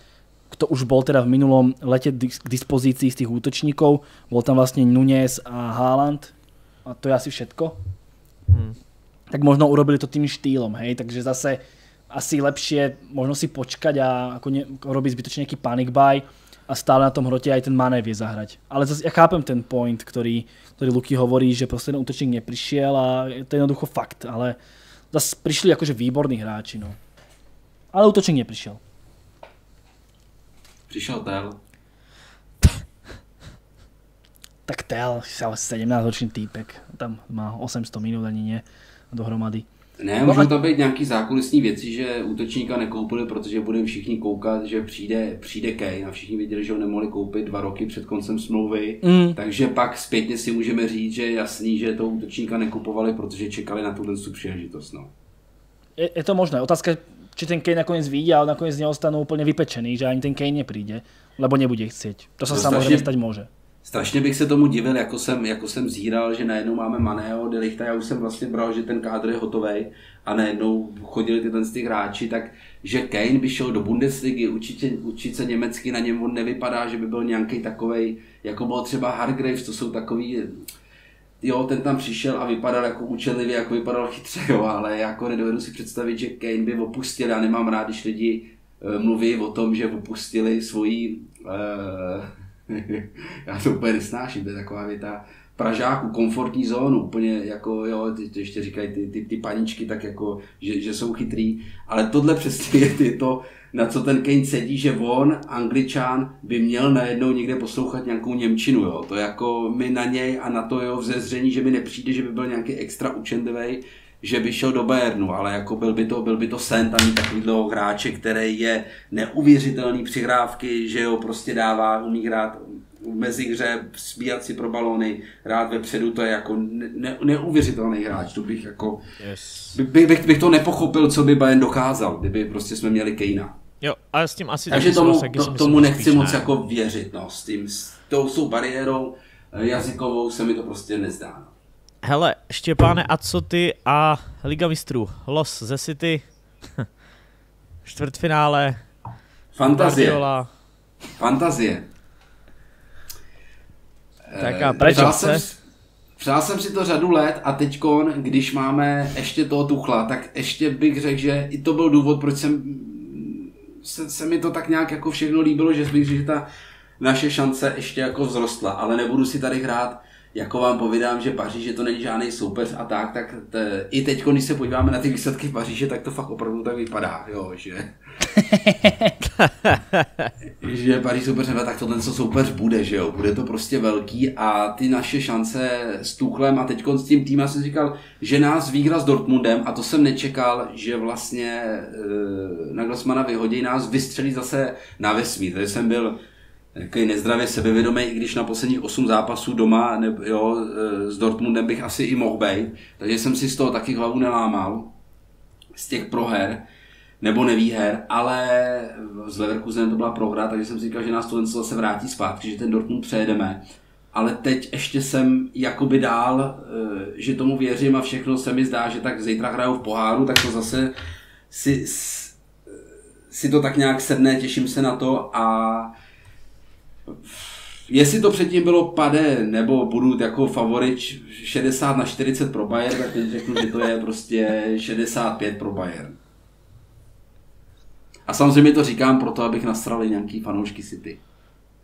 kto už bol teda v minulom lete k dispozícii z tých útočníkov, bol tam vlastne Nunes a Haaland a to je asi všetko. Hmm. Tak možno urobili to tým štýlom, hej, takže zase asi lepšie možno si počkať a ako ne, robiť zbytočne nejaký panic buy, a stále na tom hrote aj ten Mané vie zahrať. Ale zase ja chápem ten point, ktorý, ktorý Luky hovorí, že proste ten útočník neprišiel a to je jednoducho fakt, ale zase prišli akože výborní hráči, no. Ale útočník neprišiel. Přišel Tel. tak Tel, ale 17-ročný týpek, tam má 800 minut ani nie dohromady. Ne, no můžou tam být nějaký zákulisní věci, že útočníka nekoupili, protože budeme všichni koukat, že přijde, přijde Kane a všichni viděli, že ho nemohli koupit dva roky před koncem smlouvy. Mm. Takže pak zpětně si můžeme říct, že je jasný, že to útočníka nekupovali, protože čekali na tuhle příležitost. No. Je, je, to možné. Otázka, či ten Kane nakonec vyjde, ale nakonec neostanú úplne vypečený, že ani ten Kane nepríde, lebo nebude chcieť. To sa no, samozrejme stať môže strašně bych se tomu divil, jako jsem, jako jsem zíral, že najednou máme Maného, Delichta, já už jsem vlastně bral, že ten kádr je hotový a najednou chodili ty ten ty hráči, tak že Kane by šel do Bundesligy, učit, učit se německy, na něm on nevypadá, že by byl nějaký takový, jako byl třeba Hargraves, to jsou takový, jo, ten tam přišel a vypadal jako učenlivě, jako vypadal chytře, jo, ale jako nedovedu si představit, že Kane by opustil, já nemám rád, když lidi uh, mluví o tom, že opustili svoji uh, já to úplně nesnáším, to je taková věta Pražáku, komfortní zónu, úplně jako, jo, ty, ty ještě říkají ty, ty, ty paničky, tak jako, že, že jsou chytrý, ale tohle přesně je to, na co ten Kane sedí, že on, angličán, by měl najednou někde poslouchat nějakou Němčinu, jo. To jako my na něj a na to jeho vzezření, že mi nepřijde, že by byl nějaký extra učendevej, že by šel do Bayernu, ale jako byl by to, byl by to sen tam mít takovýhle hráče, který je neuvěřitelný přihrávky, že ho prostě dává, umí hrát mezi hře, sbíhat si pro balony, hrát vepředu, to je jako ne, neuvěřitelný hráč, to bych jako, yes. by, bych, bych, to nepochopil, co by Bayern dokázal, kdyby prostě jsme měli Kejna. Jo, ale s tím asi... Takže tomu, to, tomu nechci moc ne. jako věřit, no, s tím, s tou, s tou bariérou jazykovou se mi to prostě nezdá. No. Hele, Štěpáne, a co ty a Liga mistrů? Los ze City, čtvrtfinále, Fantazie. Guardiola. Fantazie. Tak a Eh, proč přál se? jsem, přál jsem si to řadu let a teďkon, když máme ještě toho tuchla, tak ještě bych řekl, že i to byl důvod, proč jsem se, se mi to tak nějak jako všechno líbilo, že bych že ta naše šance ještě jako vzrostla, ale nebudu si tady hrát, jako vám povídám, že Paříž, že to není žádný soupeř a tak, tak te, i teď, když se podíváme na ty výsledky Paříže, tak to fakt opravdu tak vypadá, jo, že že Paříž soupeř nebude, tak tohle co soupeř bude, že jo, bude to prostě velký a ty naše šance s Tuchlem a teď s tím týmem jsem říkal, že nás výhra s Dortmundem a to jsem nečekal, že vlastně e, Nagelsmana vyhodí nás vystřelí zase na vesmír, takže jsem byl takový nezdravě sebevědomý, i když na posledních 8 zápasů doma ne, jo, e, s Dortmundem bych asi i mohl být, takže jsem si z toho taky hlavu nelámal, z těch proher nebo nevýher, ale s Leverkusenem to byla prohra, takže jsem si říkal, že nás to zase vrátí zpátky, že ten Dortmund přejedeme. Ale teď ještě jsem jakoby dál, eh, že tomu věřím a všechno se mi zdá, že tak zítra hrajou v poháru, tak to zase si, s- si to tak nějak sedne, těším se na to a Jestli to předtím bylo pade, nebo budu jako favorit 60 na 40 pro Bayern, tak teď řeknu, že to je prostě 65 pro Bayern. A samozřejmě to říkám proto, abych nastrali nějaký fanoušky City.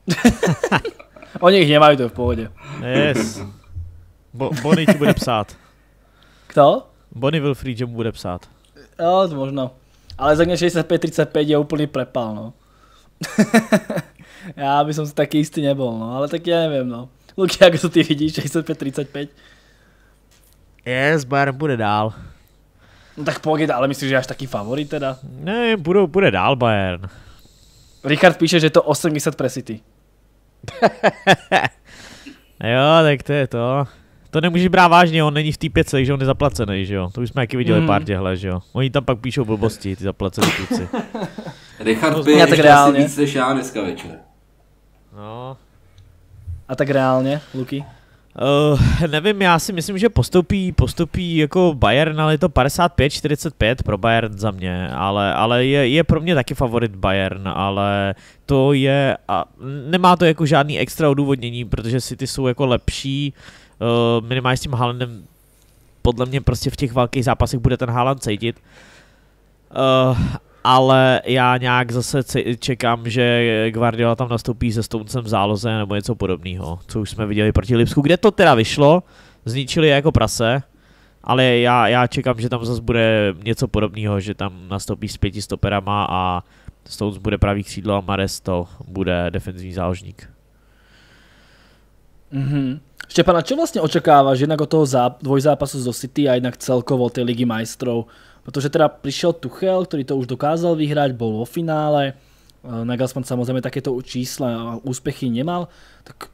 Oni ich nemajú, to je v pohode. Yes. Bo, Bonny ti bude psát. Kto? Bonny Wilfried, že mu bude psát. Jo, to možno. Ale za 65-35 je úplný prepal, no. ja by som si taký istý nebol, no. Ale tak ja neviem, no. Luky, ako to ty vidíš, 65-35? Yes, Bayern bude dál. No tak pohodě, ale myslíš, že až taký favorit teda? Ne, budou, bude dál Bayern. Richard píše, že je to 80 pre City. Jo, tak to je to. To nemůžeš brát vážně, on není v té pěce, že on je zaplacený, že jo. To už jsme taky viděli Mm. pár těhle, že jo. Oni tam pak píšou blbosti, ty zaplacený kluci. Richard No, by já tak reálně. asi víc než já dneska večer. No, A tak reálně, Luky? Uh, nevím, já si myslím, že postoupí, postoupí jako Bayern, ale je to 55-45 pro Bayern za mě, ale, ale je, je pro mě taky favorit Bayern, ale to je, a nemá to jako žádný extra odůvodnění, protože City jsou jako lepší, uh, minimálně s tím Haalandem podle mě prostě v těch velkých zápasech bude ten Haaland cítit. Uh, ale já nějak zase čekám, že Guardiola tam nastoupí se Stonesem v záloze nebo něco podobného, co už jsme viděli proti Lipsku, kde to teda vyšlo, zničili je jako prase, ale já, já čekám, že tam zase bude něco podobného, že tam nastoupí s pěti stoperama a Stones bude pravý křídlo a Mares to bude defenzivní záložník. Mhm. Štepan, a čo vlastne očakávaš jednak od toho zá- dvojzápasu zo City a jednak celkovo tej ligy majstrov? Protože teda prišiel Tuchel, ktorý to už dokázal vyhrať, bol vo finále, Eh, Nagelsmann samozrejme takéto čísla a úspechy nemal, tak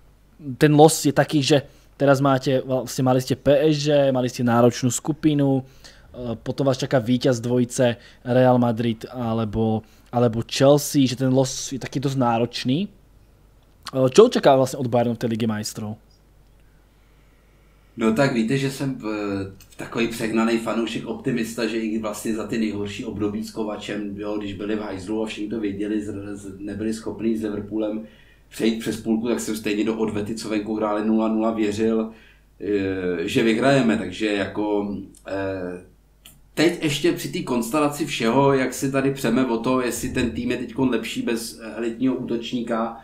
ten los je taký, že teraz máte, vlastne mali ste PSG, mali ste náročnú skupinu, eh, potom vás čaká víťaz dvojice Real Madrid alebo, alebo Chelsea, že ten los je taký dosť náročný. Eh, Čo očakáva vlastne od Bayernu v tej Lige majstrov? No tak víte, že jsem eh, takový přehnaný fanoušek optimista, že i vlastně za ty nejhorší období s Kovačem, jo, když byli v hajzlu a všichni to věděli, nebyli schopni s Liverpoolem přejít přes půlku, tak jsem stejně do odvety, co venku hráli 0-0, věřil, eh, že vyhrajeme, takže jako eh, teď ještě při té konstelaci všeho, jak si tady přeme o to, jestli ten tým je teď lepší bez elitního útočníka,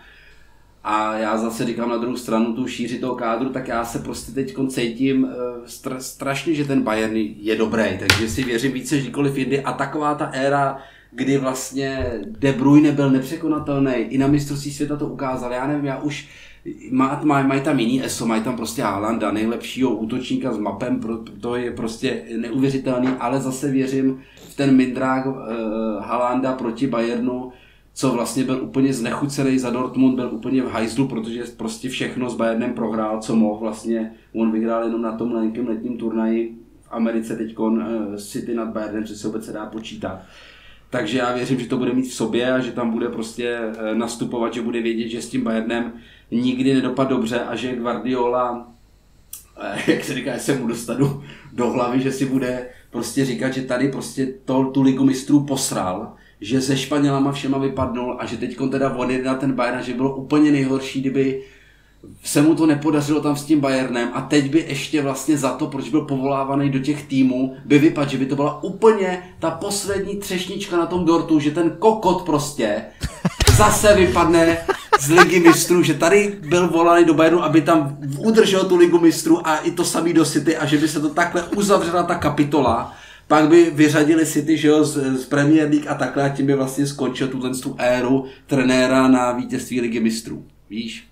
a já zase říkám na druhou stranu tu šíři toho kádru, tak já se prostě teď cítím eh, stra, strašně, že ten Bayern je dobrý, takže si věřím více než kdykoliv jindy. A taková ta éra, kdy vlastně De Bruyne byl nepřekonatelný, i na mistrovství světa to ukázal, já nevím, já už má, má, mají tam jiný ESO, mají tam prostě Haalanda, nejlepšího útočníka s mapem, pro, to je prostě neuvěřitelný, ale zase věřím v ten mindrák uh, proti Bayernu, co vlastně byl úplně znechucený za Dortmund, byl úplně v hajzlu, protože prostě všechno s Bayernem prohrál, co mohl vlastně. On vyhrál jenom na tom lenském letním turnaji v Americe teď City nad Bayernem, že se vůbec se dá počítat. Takže já věřím, že to bude mít v sobě a že tam bude prostě eh, nastupovat, že bude vědět, že s tím Bayernem nikdy nedopad dobře a že Guardiola jak se říká, se mu dostanu do hlavy, že si bude prostě říkat, že tady prostě to, tu ligu mistrů posral, že se Španělama všema vypadnul a že teď teda odjede na ten Bayern, že bylo úplně nejhorší, kdyby se mu to nepodařilo tam s tím Bayernem. A teď by ještě vlastně za to, proč byl povolávaný do těch týmů, by vypadl, že by to byla úplně ta poslední třešnička na tom dortu, že ten kokot prostě zase vypadne z ligy mistrů, že tady byl volaný do Bayernu, aby tam udržel tu ligu mistrů a i to samý do City a že by se to takhle uzavřela ta kapitola, pak by vyřadili City že jo, z, z Premier League a takhle a tím by vlastně skončil tuhle tu éru trenéra na vítězství ligy mistrů. Víš?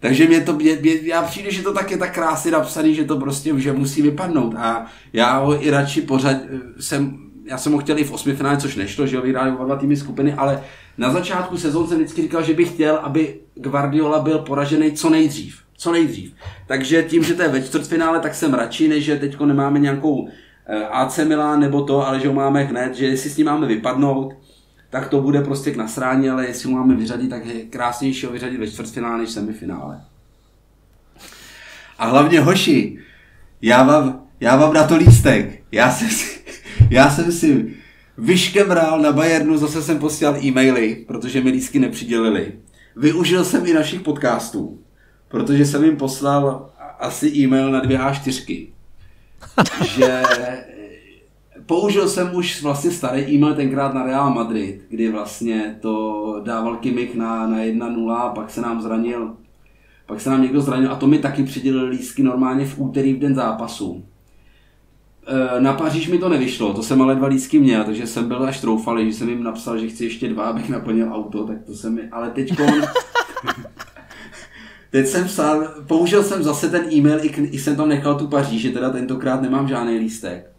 Takže mě to, mě, mě, já přijde, že to tak je tak krásně napsaný, že to prostě že musí vypadnout. A já ho i radši pořád jsem, já jsem ho chtěl i v osmi finále, což nešlo, že ho vyhráli oba dva týmy skupiny, ale na začátku sezóny jsem vždycky říkal, že bych chtěl, aby Guardiola byl poražený co nejdřív. Co nejdřív. Takže tím, že to je ve čtvrtfinále, tak jsem radši, než že teď nemáme nějakou AC Milan nebo to, ale že ho máme hned, že si s ním máme vypadnout, tak to bude prostě k nasrání, ale jestli ho máme vyřadit, tak je krásnější ho vyřadit ve čtvrtfinále než semifinále. A hlavně hoši, já vám, já vám na to lístek. Já jsem si, já jsem si vyškemral na Bayernu, zase jsem posílal e-maily, protože mi lístky nepřidělili. Využil jsem i našich podcastů, protože jsem jim poslal asi e-mail na dvě A4, že použil jsem už vlastně starý e-mail tenkrát na Real Madrid, kdy vlastně to dával Kimich na, na 1-0 a pak se nám zranil pak se nám někdo zranil a to mi taky přidělil lísky normálně v úterý v den zápasu. E, na Paříž mi to nevyšlo, to jsem ale dva lísky měl, takže jsem byl až troufalý, že jsem jim napsal, že chci ještě dva, abych naplnil auto, tak to jsem mi, ale teď Teď jsem psal, použil jsem zase ten e-mail, i, i jsem tam nechal tu Paříž, že teda tentokrát nemám žádný lístek.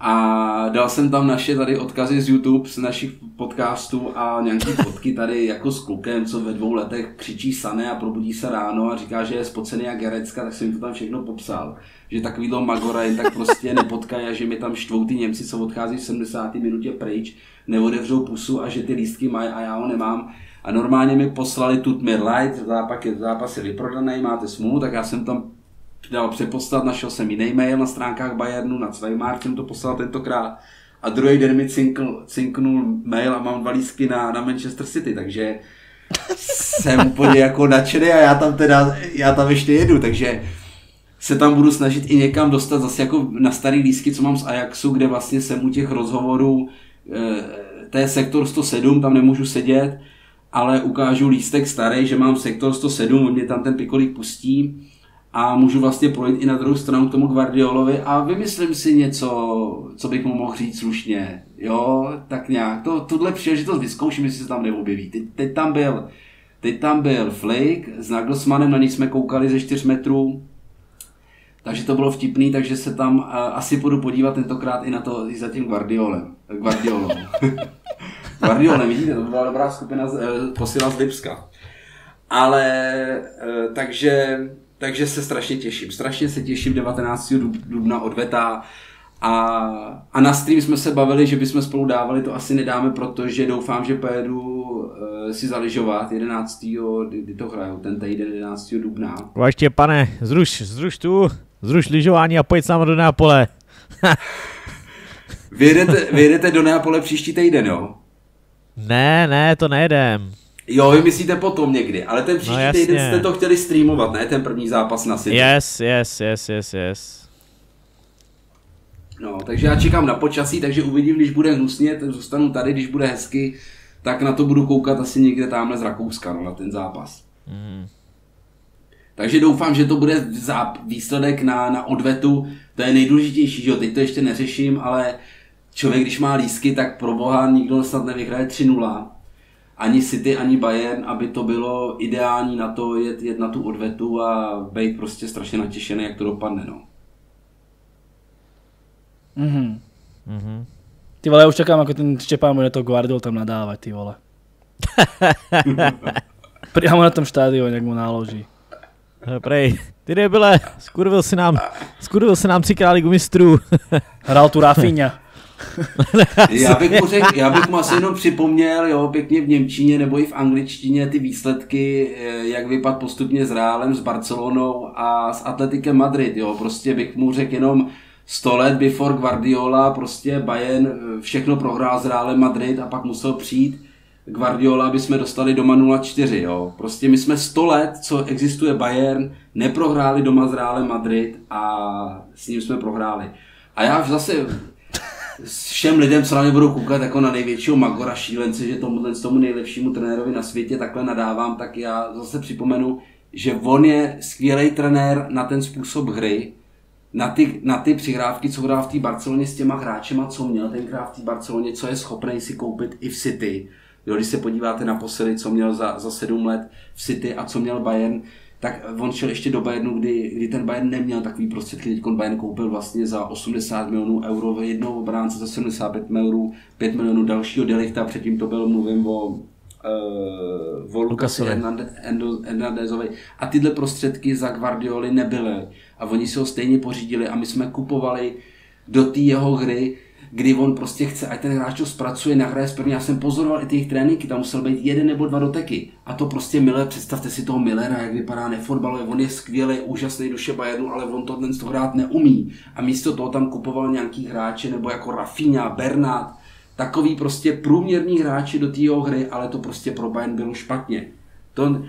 A dal jsem tam naše tady odkazy z YouTube, z našich podcastů a nějaké fotky tady jako s klukem, co ve dvou letech křičí sané a probudí se ráno a říká, že je spocený jak Gerecka, tak jsem to tam všechno popsal. Že takovýhle Magora jen tak prostě nepotkají a že mi tam štvou ty Němci, co odchází v 70. minutě pryč, neodevřou pusu a že ty lístky mají a já ho nemám. A normálně mi poslali Tutmir Light, zápas je, zápas je vyprodaný, máte smůlu, tak já jsem tam dal přeposlat, našel jsem jiný mail na stránkách Bayernu, na Cvajmár jsem to poslal tentokrát. A druhý den mi cinkl, cinknul mail a mám dva lístky na, na Manchester City, takže jsem úplně jako nadšený a já tam teda, já tam ještě jedu, takže se tam budu snažit i někam dostat zase jako na starý lístky, co mám z Ajaxu, kde vlastně jsem u těch rozhovorů, eh, to je sektor 107, tam nemůžu sedět, ale ukážu lístek starý, že mám sektor 107, mě tam ten pikolík pustí a můžu vlastně projít i na druhou stranu k tomu Guardiolovi a vymyslím si něco, co bych mu mohl říct slušně. Jo, tak nějak. To, tuhle příležitost vyzkouším, jestli se tam neobjeví. Teď, teď tam byl Teď tam byl Flake s Nagelsmannem, na něj jsme koukali ze 4 metrů, takže to bylo vtipný, takže se tam uh, asi půjdu podívat tentokrát i na to, i za tím Guardiolem. Guardiolem. Guardiolem, vidíte, to byla dobrá skupina, uh, posila z Lipska. Ale, uh, takže takže se strašně těším. Strašně se těším 19. dubna odvetá. A, a na stream jsme se bavili, že bychom spolu dávali, to asi nedáme, protože doufám, že pojedu uh, si zaližovat 11. kdy to hrajou, ten týden 11. dubna. Ještě pane, zruš, zruš tu, zruš lyžování a pojď s náma do Neapole. vyjedete, vyjedete do Neapole příští týden, jo? Ne, ne, to nejedem. Jo, vy myslíte potom někdy, ale ten příští no, týden jste to chtěli streamovat, ne? Ten první zápas na City. Yes, yes, yes, yes, yes. No, takže já čekám na počasí, takže uvidím, když bude hnusně, zůstanu tady, když bude hezky, tak na to budu koukat asi někde tamhle z Rakouska, no, na ten zápas. Mm. Takže doufám, že to bude výsledek na, na odvetu, to je nejdůležitější, že jo, teď to ještě neřeším, ale člověk, když má lísky, tak pro boha nikdo snad nevyhraje 3-0 ani City, ani Bayern, aby to bylo ideální na to jet, jet na tu odvetu a být prostě strašně natěšený, jak to dopadne. No. Mhm. Mm-hmm. Ty vole, já už čekám, jako ten Štěpán bude to Guardiol tam nadávat, ty vole. Priamo na tom štádiu, jak mu náloží. Prej, ty debile, skurvil si nám, skurvil si nám třikrát ligu mistrů. Hrál tu Rafinha. já, bych mu řek, já bych mu asi jenom připomněl, jo, pěkně v Němčině nebo i v angličtině ty výsledky, eh, jak vypad postupně s Reálem, s Barcelonou a s Atletikem Madrid, jo, prostě bych mu řekl jenom 100 let before Guardiola, prostě Bayern eh, všechno prohrál s Reálem Madrid a pak musel přijít Guardiola, aby jsme dostali doma 0-4, jo. Prostě my jsme 100 let, co existuje Bayern, neprohráli doma s Reálem Madrid a s ním jsme prohráli. A já zase všem lidem, co na mě budou koukat jako na největšího magora šílence, že tomu, tomu nejlepšímu trenérovi na světě takhle nadávám, tak já zase připomenu, že on je skvělý trenér na ten způsob hry, na ty, na ty přihrávky, co hrál v té Barceloně s těma hráčema, co měl tenkrát v té Barceloně, co je schopný si koupit i v City. Jo, když se podíváte na posily, co měl za, za sedm let v City a co měl Bayern, tak on šel ještě do Bayernu, kdy, kdy ten Bayern neměl takový prostředky. Teď Bayern koupil vlastně za 80 milionů euro jednou obránce za 75 milionů, 5 milionů dalšího Delichta, předtím to byl, mluvím o uh, o Lukasi Hernandezovi. A tyhle prostředky za Guardioli nebyly. A oni si ho stejně pořídili a my jsme kupovali do té jeho hry kdy on prostě chce, ať ten hráč to zpracuje, nahraje správně. Já jsem pozoroval i ty jejich tréninky, tam musel být jeden nebo dva doteky. A to prostě Miller, představte si toho Millera, jak vypadá nefotbalově, on je skvělý, úžasný duše Bayernu, ale on to dnes to hrát neumí. A místo toho tam kupoval nějaký hráče, nebo jako Rafinha, Bernard, takový prostě průměrní hráči do té hry, ale to prostě pro Bayern bylo špatně. To,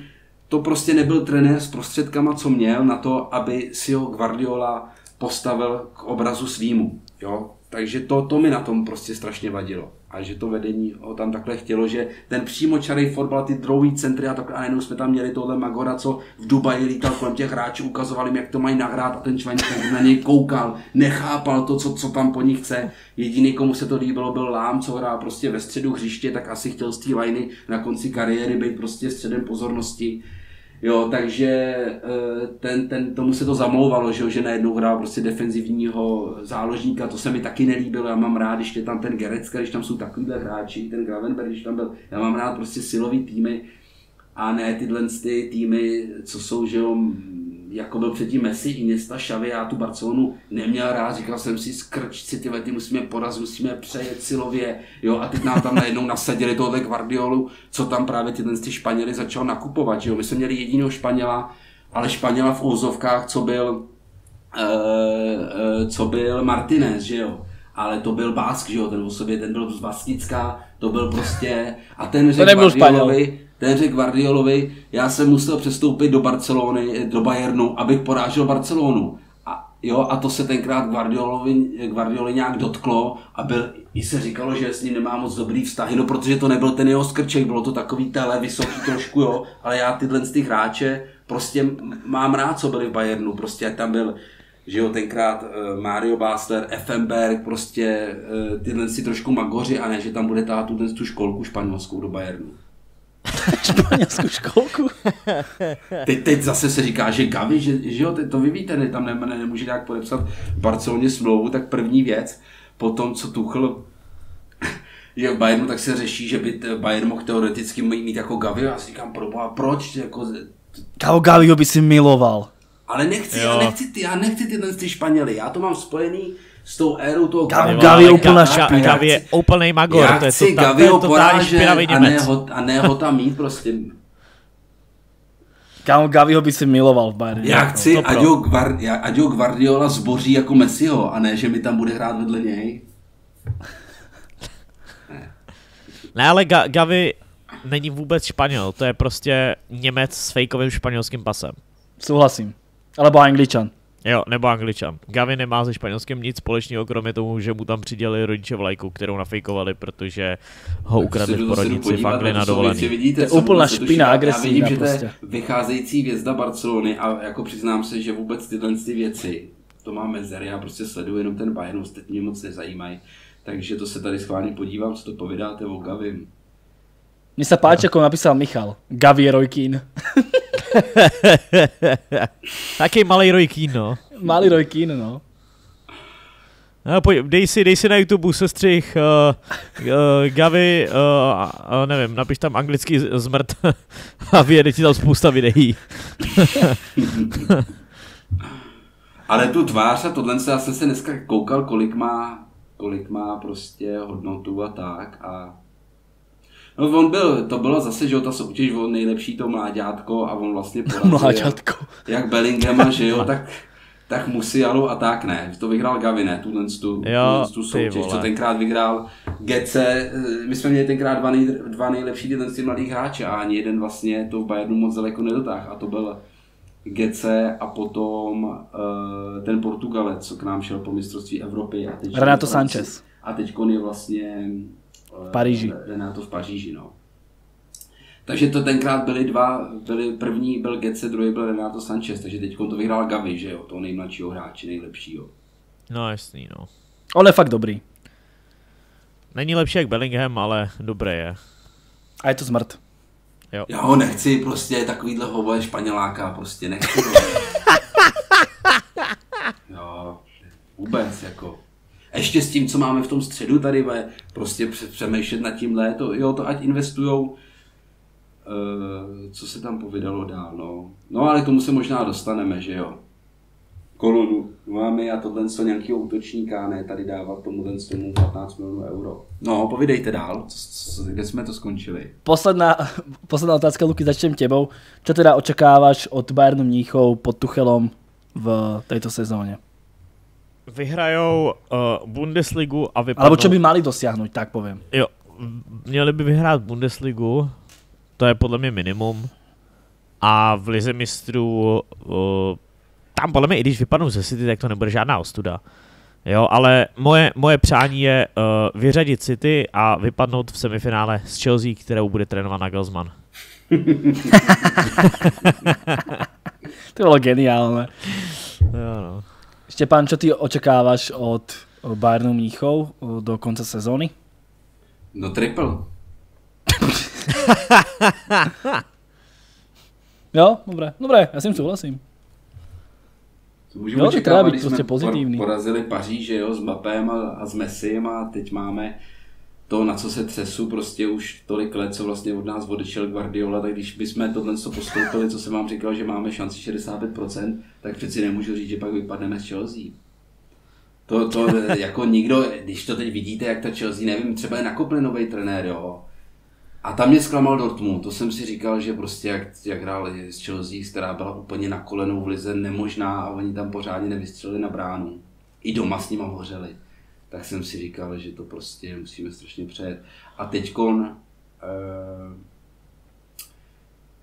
to prostě nebyl trenér s prostředkama, co měl na to, aby si ho Guardiola postavil k obrazu svýmu. Jo? Takže to, to mi na tom prostě strašně vadilo. A že to vedení ho tam takhle chtělo, že ten přímočarý fotbal, ty dlouhý centry a takhle, a najednou jsme tam měli tohle Magora, co v Dubaji lítal kolem těch hráčů, ukazovali jim, jak to mají nahrát a ten člověk na něj koukal, nechápal to, co, co tam po nich chce. Jediný, komu se to líbilo, byl Lám, co hrál prostě ve středu hřiště, tak asi chtěl z té liney na konci kariéry být prostě středem pozornosti Jo, takže eh, ten, ten, tomu se to zamlouvalo, že, že najednou hrál prostě defenzivního záložníka, to se mi taky nelíbilo, já mám rád, když je tam ten Gerecka, když tam jsou takovýhle hráči, ten Gravenberg, když tam byl, já mám rád prostě silový týmy a ne tyhle ty týmy, co jsou, že jo, jako byl předtím Messi, Iniesta, Xavi, já tu Barcelonu neměl rád, říkal jsem si, skrčci, tyhle, ty musíme porazit, musíme přejet silově, jo, a teď nám tam najednou nasadili tohle Guardiolu, co tam právě tyhle ty Španěli začal nakupovat, že jo, my jsme měli jediného Španěla, ale Španěla v úzovkách, co byl, e, e, co byl Martinez, že jo, ale to byl Bask, že jo, ten o sobě, ten byl z Bastická, to byl prostě, a ten řekl Guardiolovi, ten řekl Guardiolovi, já jsem musel přestoupit do Barcelony, do Bayernu, abych porážel Barcelonu. A, jo, a to se tenkrát Guardiolovi, Guardioli nějak dotklo a byl, i se říkalo, že s ním nemá moc dobrý vztahy, no protože to nebyl ten jeho skrček, bylo to takový tele, vysoký trošku, jo, ale já tyhle z těch hráče prostě mám rád, co byli v Bayernu, prostě tam byl že jo, tenkrát uh, Mario Basler, Effenberg, prostě uh, tyhle si trošku magoři a ne, že tam bude tát tu školku španělskou do Bayernu. Španělskou školku. teď, teď zase se říká, že Gavi, že, že jo, to vy víte, ne, tam ne, ne, nemůže nějak podepsat v Barceloně smlouvu, tak první věc, potom co Tuchl je v Bayernu, tak se řeší, že by Bayern mohl teoreticky mít jako Gavi. Já si říkám, proboha, proč? Jako... Kao Gaviho by si miloval. Ale nechci, já nechci, ty, já nechci ty, ty Španěly, já to mám spojený s tou érou toho Gavi. Gavi je úplná špina. Gavi je úplný magor. Já to je chci Gavi ho porážet a ne, ho, a ne ho tam mít prostě. Kámo, ho by si miloval v Bayernu. Já chci, ať ho, Gvar, ať ho Guardiola zboří jako Messiho, a ne, že mi tam bude hrát vedle něj. Ne, ne ale Ga- Gavi není vůbec Španěl, to je prostě Němec s fejkovým španělským pasem. Souhlasím. Alebo Angličan. Jo, nebo Angličan. Gavi nemá se Španělským nic společného, kromě tomu, že mu tam přidělili rodiče vlajku, kterou nafejkovali, protože ho ukradli v porodnici v Anglii na dovolený. Vidíte, to je úplná špina, agresivní. Já vidím, že to je prostě. vycházející vězda Barcelony a jako přiznám se, že vůbec tyhle ty věci, to má mezery, já prostě sleduju jenom ten Bayern, ostatní mě moc nezajímají. Takže to se tady schválně podívám, co to povídáte o Gavim. Mně se páči, jako napísal Michal. Gavi je Rojkín. Taký malý Rojkín, no. Malý Rojkín, no. No, pojď, dej si, dej si na YouTube sestřih uh, uh, Gavi, uh, uh, nevím, napiš tam anglický zmrt a vyjede ti tam spousta videí. Ale tu tvář a tohle se, já jsem se dneska koukal, kolik má kolik má prostě hodnotu a tak a No on byl, to bylo zase, že ta soutěž o nejlepší to mláďátko a on vlastně porazil, Mláďátko. jak Bellinghama, že jo, tak, tak Musialu a tak ne. To vyhrál Gavi, ne, tuhle tu, Jo, tu soutěž, co tenkrát vyhrál Gece. My jsme měli tenkrát dva, nej, dva nejlepší tyhle ty mladých hráče a ani jeden vlastně to v Bayernu moc daleko nedotáhl a to byl Gece a potom uh, ten Portugalec, co k nám šel po mistrovství Evropy. A teď Renato Sanchez. A teď je vlastně v Paříži. Renato v Paříži, no. Takže to tenkrát byly dva, byly první byl Gece, druhý byl Renato Sanchez, takže teď to vyhrál Gavi, že jo, toho nejmladšího hráče, nejlepšího. No jasný, no. On je fakt dobrý. Není lepší jak Bellingham, ale dobré je. A je to zmrt. Já ho nechci prostě takovýhle hovoje španěláka, prostě nechci jo, vůbec jako. Ještě s tím, co máme v tom středu tady, ve, prostě pře- přemýšlet nad tímhle, to, jo, to ať investujou, uh, co se tam povídalo dál, no. No ale k tomu se možná dostaneme, že jo. Kolonu máme a tohle co nějakého útočníka, ne tady dávat tomu tomu 15 milionů euro. No, povídejte dál, co, co, kde jsme to skončili. Posledná, posledná otázka, Luky, začnem tebou. Čo teda očakávaš od Bayernu Mníchov pod Tuchelom v tejto sezóne? Vyhrajou uh, Bundesligu a vypadnou... Alebo čo by mali dosiahnuť, tak poviem. Jo, měli by vyhrát Bundesligu, to je podle mě minimum. A v Lize mistrů, uh, tam podle mě, i když vypadnou ze City, tak to nebude žádná ostuda. Jo, ale moje, moje přání je uh, vyřadit City a vypadnout v semifinále s Chelsea, kterou bude trénovat Nagelsmann. To bolo geniálne. Jo, no. Štepán, čo ty očakávaš od Bayernu Mníchov do konca sezóny? No triple. Jo, dobré, dobré, ja s tým súhlasím. To můžeme Jo, to očekávat, když prostě pozitivní. porazili Paříž, že jo, s Mbappém a, a s Messim a teď máme to, na co se třesu prostě už tolik let, co vlastně od nás odešel Guardiola, tak když bychom tohle co postoupili, co jsem vám říkal, že máme šanci 65%, tak přeci nemůžu říct, že pak vypadneme z Chelsea. To, to jako nikdo, když to teď vidíte, jak ta Chelsea, nevím, třeba je nakopli nový trenér, jo. A tam mě zklamal Dortmund, to jsem si říkal, že prostě jak, jak hráli s Chelsea, která byla úplně na kolenou v lize nemožná a oni tam pořádně nevystřelili na bránu. I doma s nima hořeli. Tak jsem si říkal, že to prostě musíme strašně přejet. A teďkon, eh,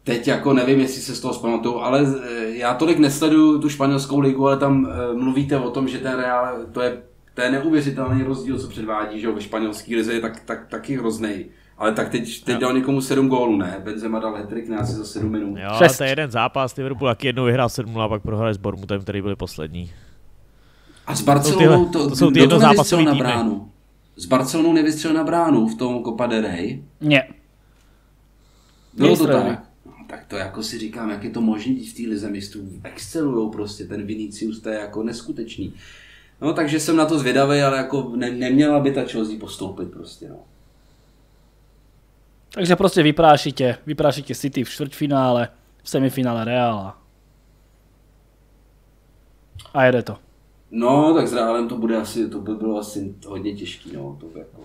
teď jako nevím, jestli se z toho zpamatuju, ale eh, já tolik nesleduju tu španělskou ligu, ale tam eh, mluvíte o tom, že ten Real, to je, to je neuvěřitelný rozdíl, co předvádí, že jo, ve španělské lize je tak, tak, taky hrozný. Ale tak teď, teď dal někomu 7 gólů, ne? Benzema dal hetrik na asi za 7 minut. Jo, ale Šest. to je jeden zápas, Liverpool taky jednou vyhrál 7 a pak prohráli s Bormutem, který byli poslední. A s Barcelonou to, to jsou ty kdo to nevystřelil na bránu? S Barcelonou nevystřelil na bránu v tom Copa del Rey. Nie. Bylo to tak? No, tak to jako si říkám, jak je to možné, v té lize mistrů excelujou prostě, ten Vinicius to je jako neskutečný. No takže jsem na to zvědavý, ale jako ne, neměla by ta Chelsea postoupit prostě, no. Takže proste vyprášite, vyprášite City v štvrťfinále, v semifinále Reala. A jede to. No, tak s Realem to bude asi, to by bylo asi hodně těžký, no, to by jako.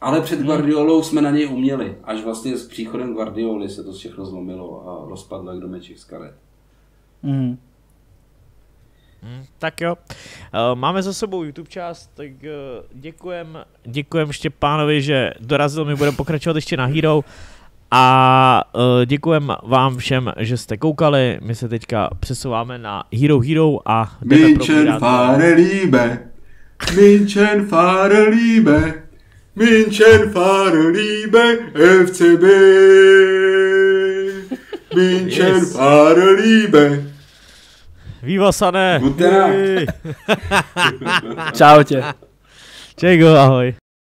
Ale před Guardiolou jsme na něj uměli. Až vlastně s příchodem Guardioly se to všechno zlomilo a rozpadlo jak domeček z karet. Mm. Hmm, tak jo. Eh, Máme za sebou YouTube část, tak eh, děkujem, děkujem Štěpánovi, že dorazil, my budeme pokračovat ještě na Hero. A eh, děkujem vám všem, že jste koukali, my se teďka přesouváme na Hero Hero a jdeme probírat... fahre Liebe, München fahre Liebe, München fahre Liebe, FCB. München Yes. fahre Liebe. Viva Sané! Gute Nacht. Uj. Čaute. Čego, ahoj.